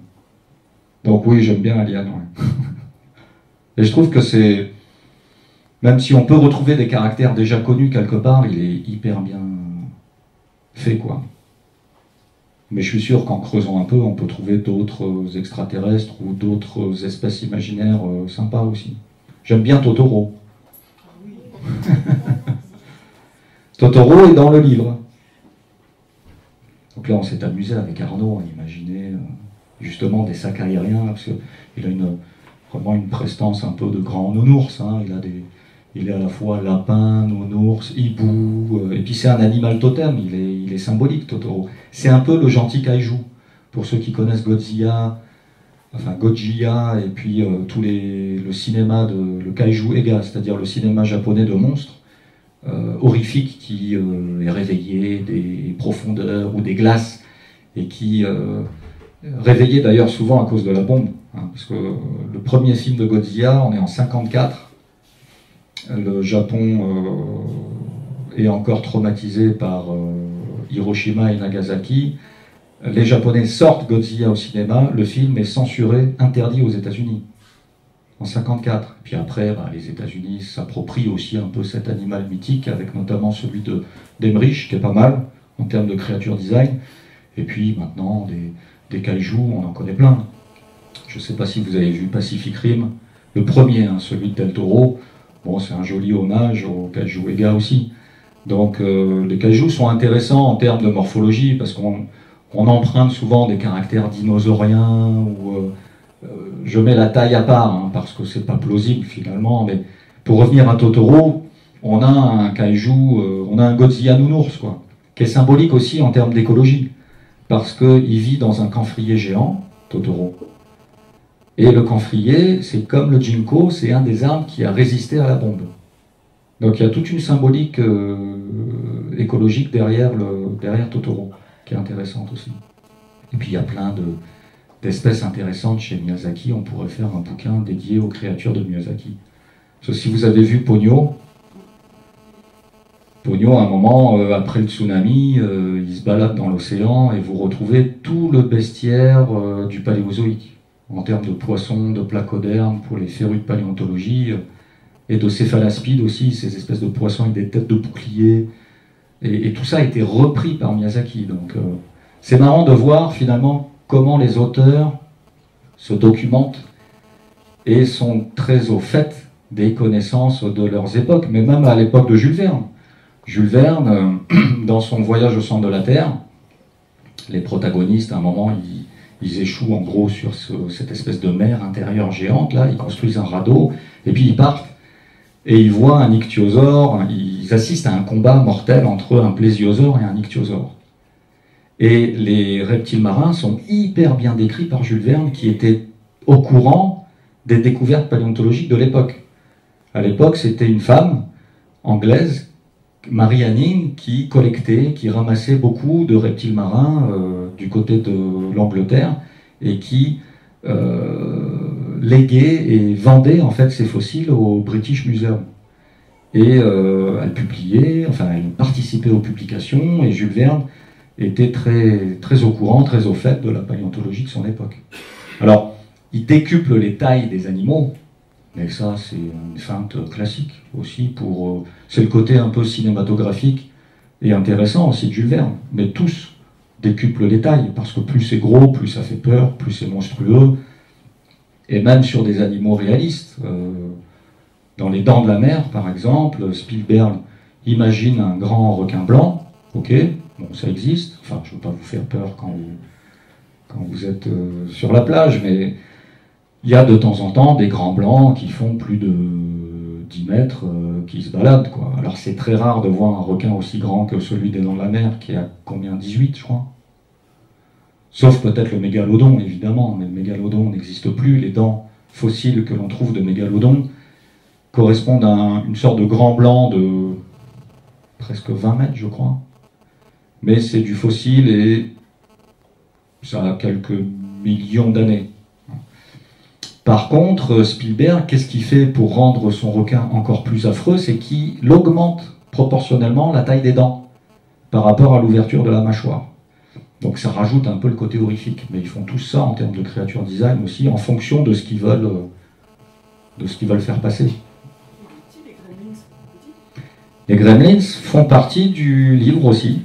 Donc oui, j'aime bien Alien. Et je trouve que c'est, même si on peut retrouver des caractères déjà connus quelque part, il est hyper bien fait, quoi. Mais je suis sûr qu'en creusant un peu, on peut trouver d'autres extraterrestres ou d'autres espèces imaginaires euh, sympas aussi. J'aime bien Totoro. Totoro est dans le livre. Donc là, on s'est amusé avec Arnaud à imaginer euh, justement des sacs aériens, parce qu'il a une, vraiment une prestance un peu de grand nounours. Hein. Il, a des, il est à la fois lapin, nounours, hibou, euh, et puis c'est un animal totem, il est, il est symbolique, Totoro. C'est un peu le gentil kaiju. Pour ceux qui connaissent Godzilla, enfin Godzilla, et puis euh, tous les, le cinéma de le kaiju Ega, c'est-à-dire le cinéma japonais de monstres, euh, horrifique qui euh, est réveillé des profondeurs ou des glaces et qui euh, réveillé d'ailleurs souvent à cause de la bombe. Hein, parce que le premier film de Godzilla, on est en 54. Le Japon est encore traumatisé par Hiroshima et Nagasaki. Les Japonais sortent Godzilla au cinéma, le film est censuré, interdit aux États-Unis en 54. Puis après, bah, les États-Unis s'approprient aussi un peu cet animal mythique, avec notamment celui de qui est pas mal en termes de créature design. Et puis maintenant, des, des on en connaît plein. Je ne sais pas si vous avez vu Pacific Rim, le premier, hein, celui de Del Toro. Bon, c'est un joli hommage au kaiju Ega aussi. Donc euh, les kaijus sont intéressants en termes de morphologie, parce qu'on on emprunte souvent des caractères dinosauriens ou. Euh, je mets la taille à part, hein, parce que c'est pas plausible finalement, mais pour revenir à Totoro, on a un kaiju, on a un Godzilla nounours, quoi, qui est symbolique aussi en termes d'écologie, parce qu'il vit dans un camphrier géant, Totoro. Et le camphrier, c'est comme le Jinko, c'est un des arbres qui a résisté à la bombe. Donc il y a toute une symbolique euh, écologique derrière, le, derrière Totoro, qui est intéressante aussi. Et puis il y a plein d'espèces intéressantes chez Miyazaki. On pourrait faire un bouquin dédié aux créatures de Miyazaki. Parce si vous avez vu Pogno, Pogno, à un moment, euh, après le tsunami, euh, il se balade dans l'océan et vous retrouvez tout le bestiaire du paléozoïque, en termes de poissons, de placodermes, pour les férus de paléontologie et de céphalaspides aussi, ces espèces de poissons avec des têtes de boucliers. Et, tout ça a été repris par Miyazaki. Donc euh, c'est marrant de voir finalement comment les auteurs se documentent et sont très au fait des connaissances de leurs époques, mais même à l'époque de Jules Verne. Jules Verne, euh, dans son voyage au centre de la Terre, les protagonistes, à un moment, ils, échouent en gros sur cette espèce de mer intérieure géante, là, ils construisent un radeau, et puis ils partent et ils voient un ichthyosaure, ils assistent à un combat mortel entre un plésiosaure et un ichthyosaure. Et les reptiles marins sont hyper bien décrits par Jules Verne, qui était au courant des découvertes paléontologiques de l'époque. À l'époque, c'était une femme anglaise, Marie Anning, qui collectait, qui ramassait beaucoup de reptiles marins euh, du côté de l'Angleterre et qui euh, léguait et vendait en fait ses fossiles au British Museum. Et euh, elle publiait, enfin elle participait aux publications, et Jules Verne était très, très au courant, très au fait de la paléontologie de son époque. Alors, il décuple les tailles des animaux, mais ça c'est une feinte classique aussi pour... Euh, c'est le côté un peu cinématographique et intéressant aussi de Jules Verne, mais tous décuplent les tailles, parce que plus c'est gros, plus ça fait peur, plus c'est monstrueux, et même sur des animaux réalistes. Euh, dans Les Dents de la Mer, par exemple, Spielberg imagine un grand requin blanc, ok, bon, ça existe, enfin, je ne veux pas vous faire peur quand vous, quand vous êtes euh, sur la plage, mais il y a de temps en temps des grands blancs qui font plus de 10 mètres, euh, qui se baladent, quoi. Alors c'est très rare de voir un requin aussi grand que celui des Dents de la Mer, qui a combien? 18, je crois Sauf peut-être le mégalodon, évidemment, mais le mégalodon n'existe plus. Les dents fossiles que l'on trouve de mégalodon correspondent à une sorte de grand blanc de presque 20 mètres, je crois. Mais c'est du fossile et ça a quelques millions d'années. Par contre, Spielberg, qu'est-ce qu'il fait pour rendre son requin encore plus affreux? C'est qu'il augmente proportionnellement la taille des dents par rapport à l'ouverture de la mâchoire. Donc ça rajoute un peu le côté horrifique. Mais ils font tout ça en termes de créature design aussi, en fonction de ce qu'ils veulent, euh, de ce qu'ils veulent faire passer. Les Gremlins font partie du livre aussi.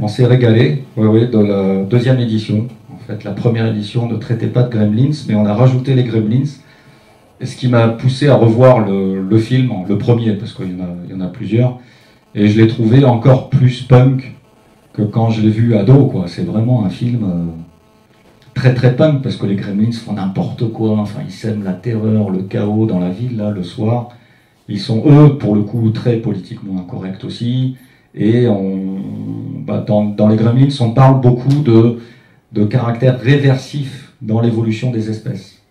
On s'est régalé, de la deuxième édition. Fait, la première édition ne traitait pas de Gremlins, mais on a rajouté les Gremlins. Et ce qui m'a poussé à revoir le, film, le premier, parce qu'il y, en a plusieurs, et je l'ai trouvé encore plus punk que quand je l'ai vu ado. C'est vraiment un film euh, très très punk parce que les Gremlins font n'importe quoi. Enfin, ils sèment la terreur, le chaos dans la ville là le soir. Ils sont eux, pour le coup, très politiquement incorrects aussi. Et bah, dans, les Gremlins, on parle beaucoup de, de caractère réversif dans l'évolution des espèces.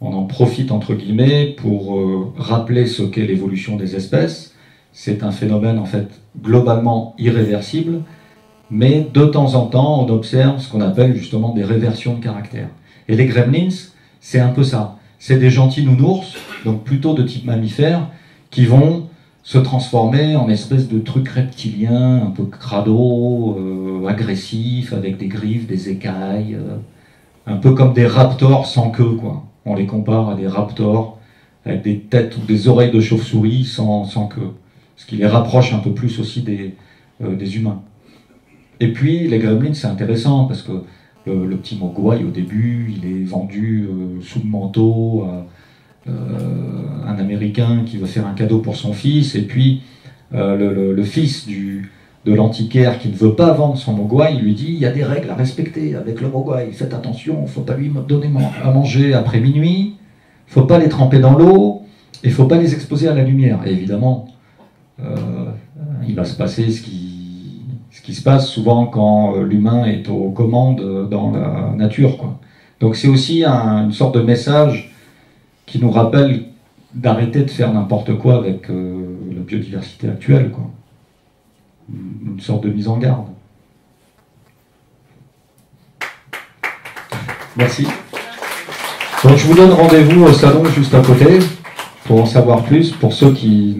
On en profite entre guillemets pour euh, rappeler ce qu'est l'évolution des espèces. C'est un phénomène en fait globalement irréversible mais de temps en temps, on observe ce qu'on appelle justement des réversions de caractère. Et les gremlins, c'est un peu ça. C'est des gentils nounours, donc plutôt de type mammifère, qui vont se transformer en espèces de trucs reptiliens, un peu crado, euh, agressifs, avec des griffes, des écailles, euh, un peu comme des raptors sans queue, quoi. On les compare à des raptors avec des têtes ou des oreilles de chauve-souris sans, sans queue. Ce qui les rapproche un peu plus aussi des, euh, des humains. Et puis, les gremlins, c'est intéressant parce que le, petit mogwai, au début, il est vendu euh, sous le manteau un Américain qui veut faire un cadeau pour son fils. Et puis, euh, le, fils du, de l'antiquaire qui ne veut pas vendre son mogwai, lui dit il y a des règles à respecter avec le mogwai, faites attention, il faut pas lui donner à manger après minuit, faut pas les tremper dans l'eau, et faut pas les exposer à la lumière. Évidemment, euh, il va se passer ce qui, ce qui se passe souvent quand euh, l'humain est aux commandes dans la nature. Quoi. Donc c'est aussi un, une sorte de message qui nous rappelle d'arrêter de faire n'importe quoi avec euh, la biodiversité actuelle. Quoi une sorte de mise en garde. Merci. Donc je vous donne rendez-vous au salon juste à côté pour en savoir plus, pour ceux qui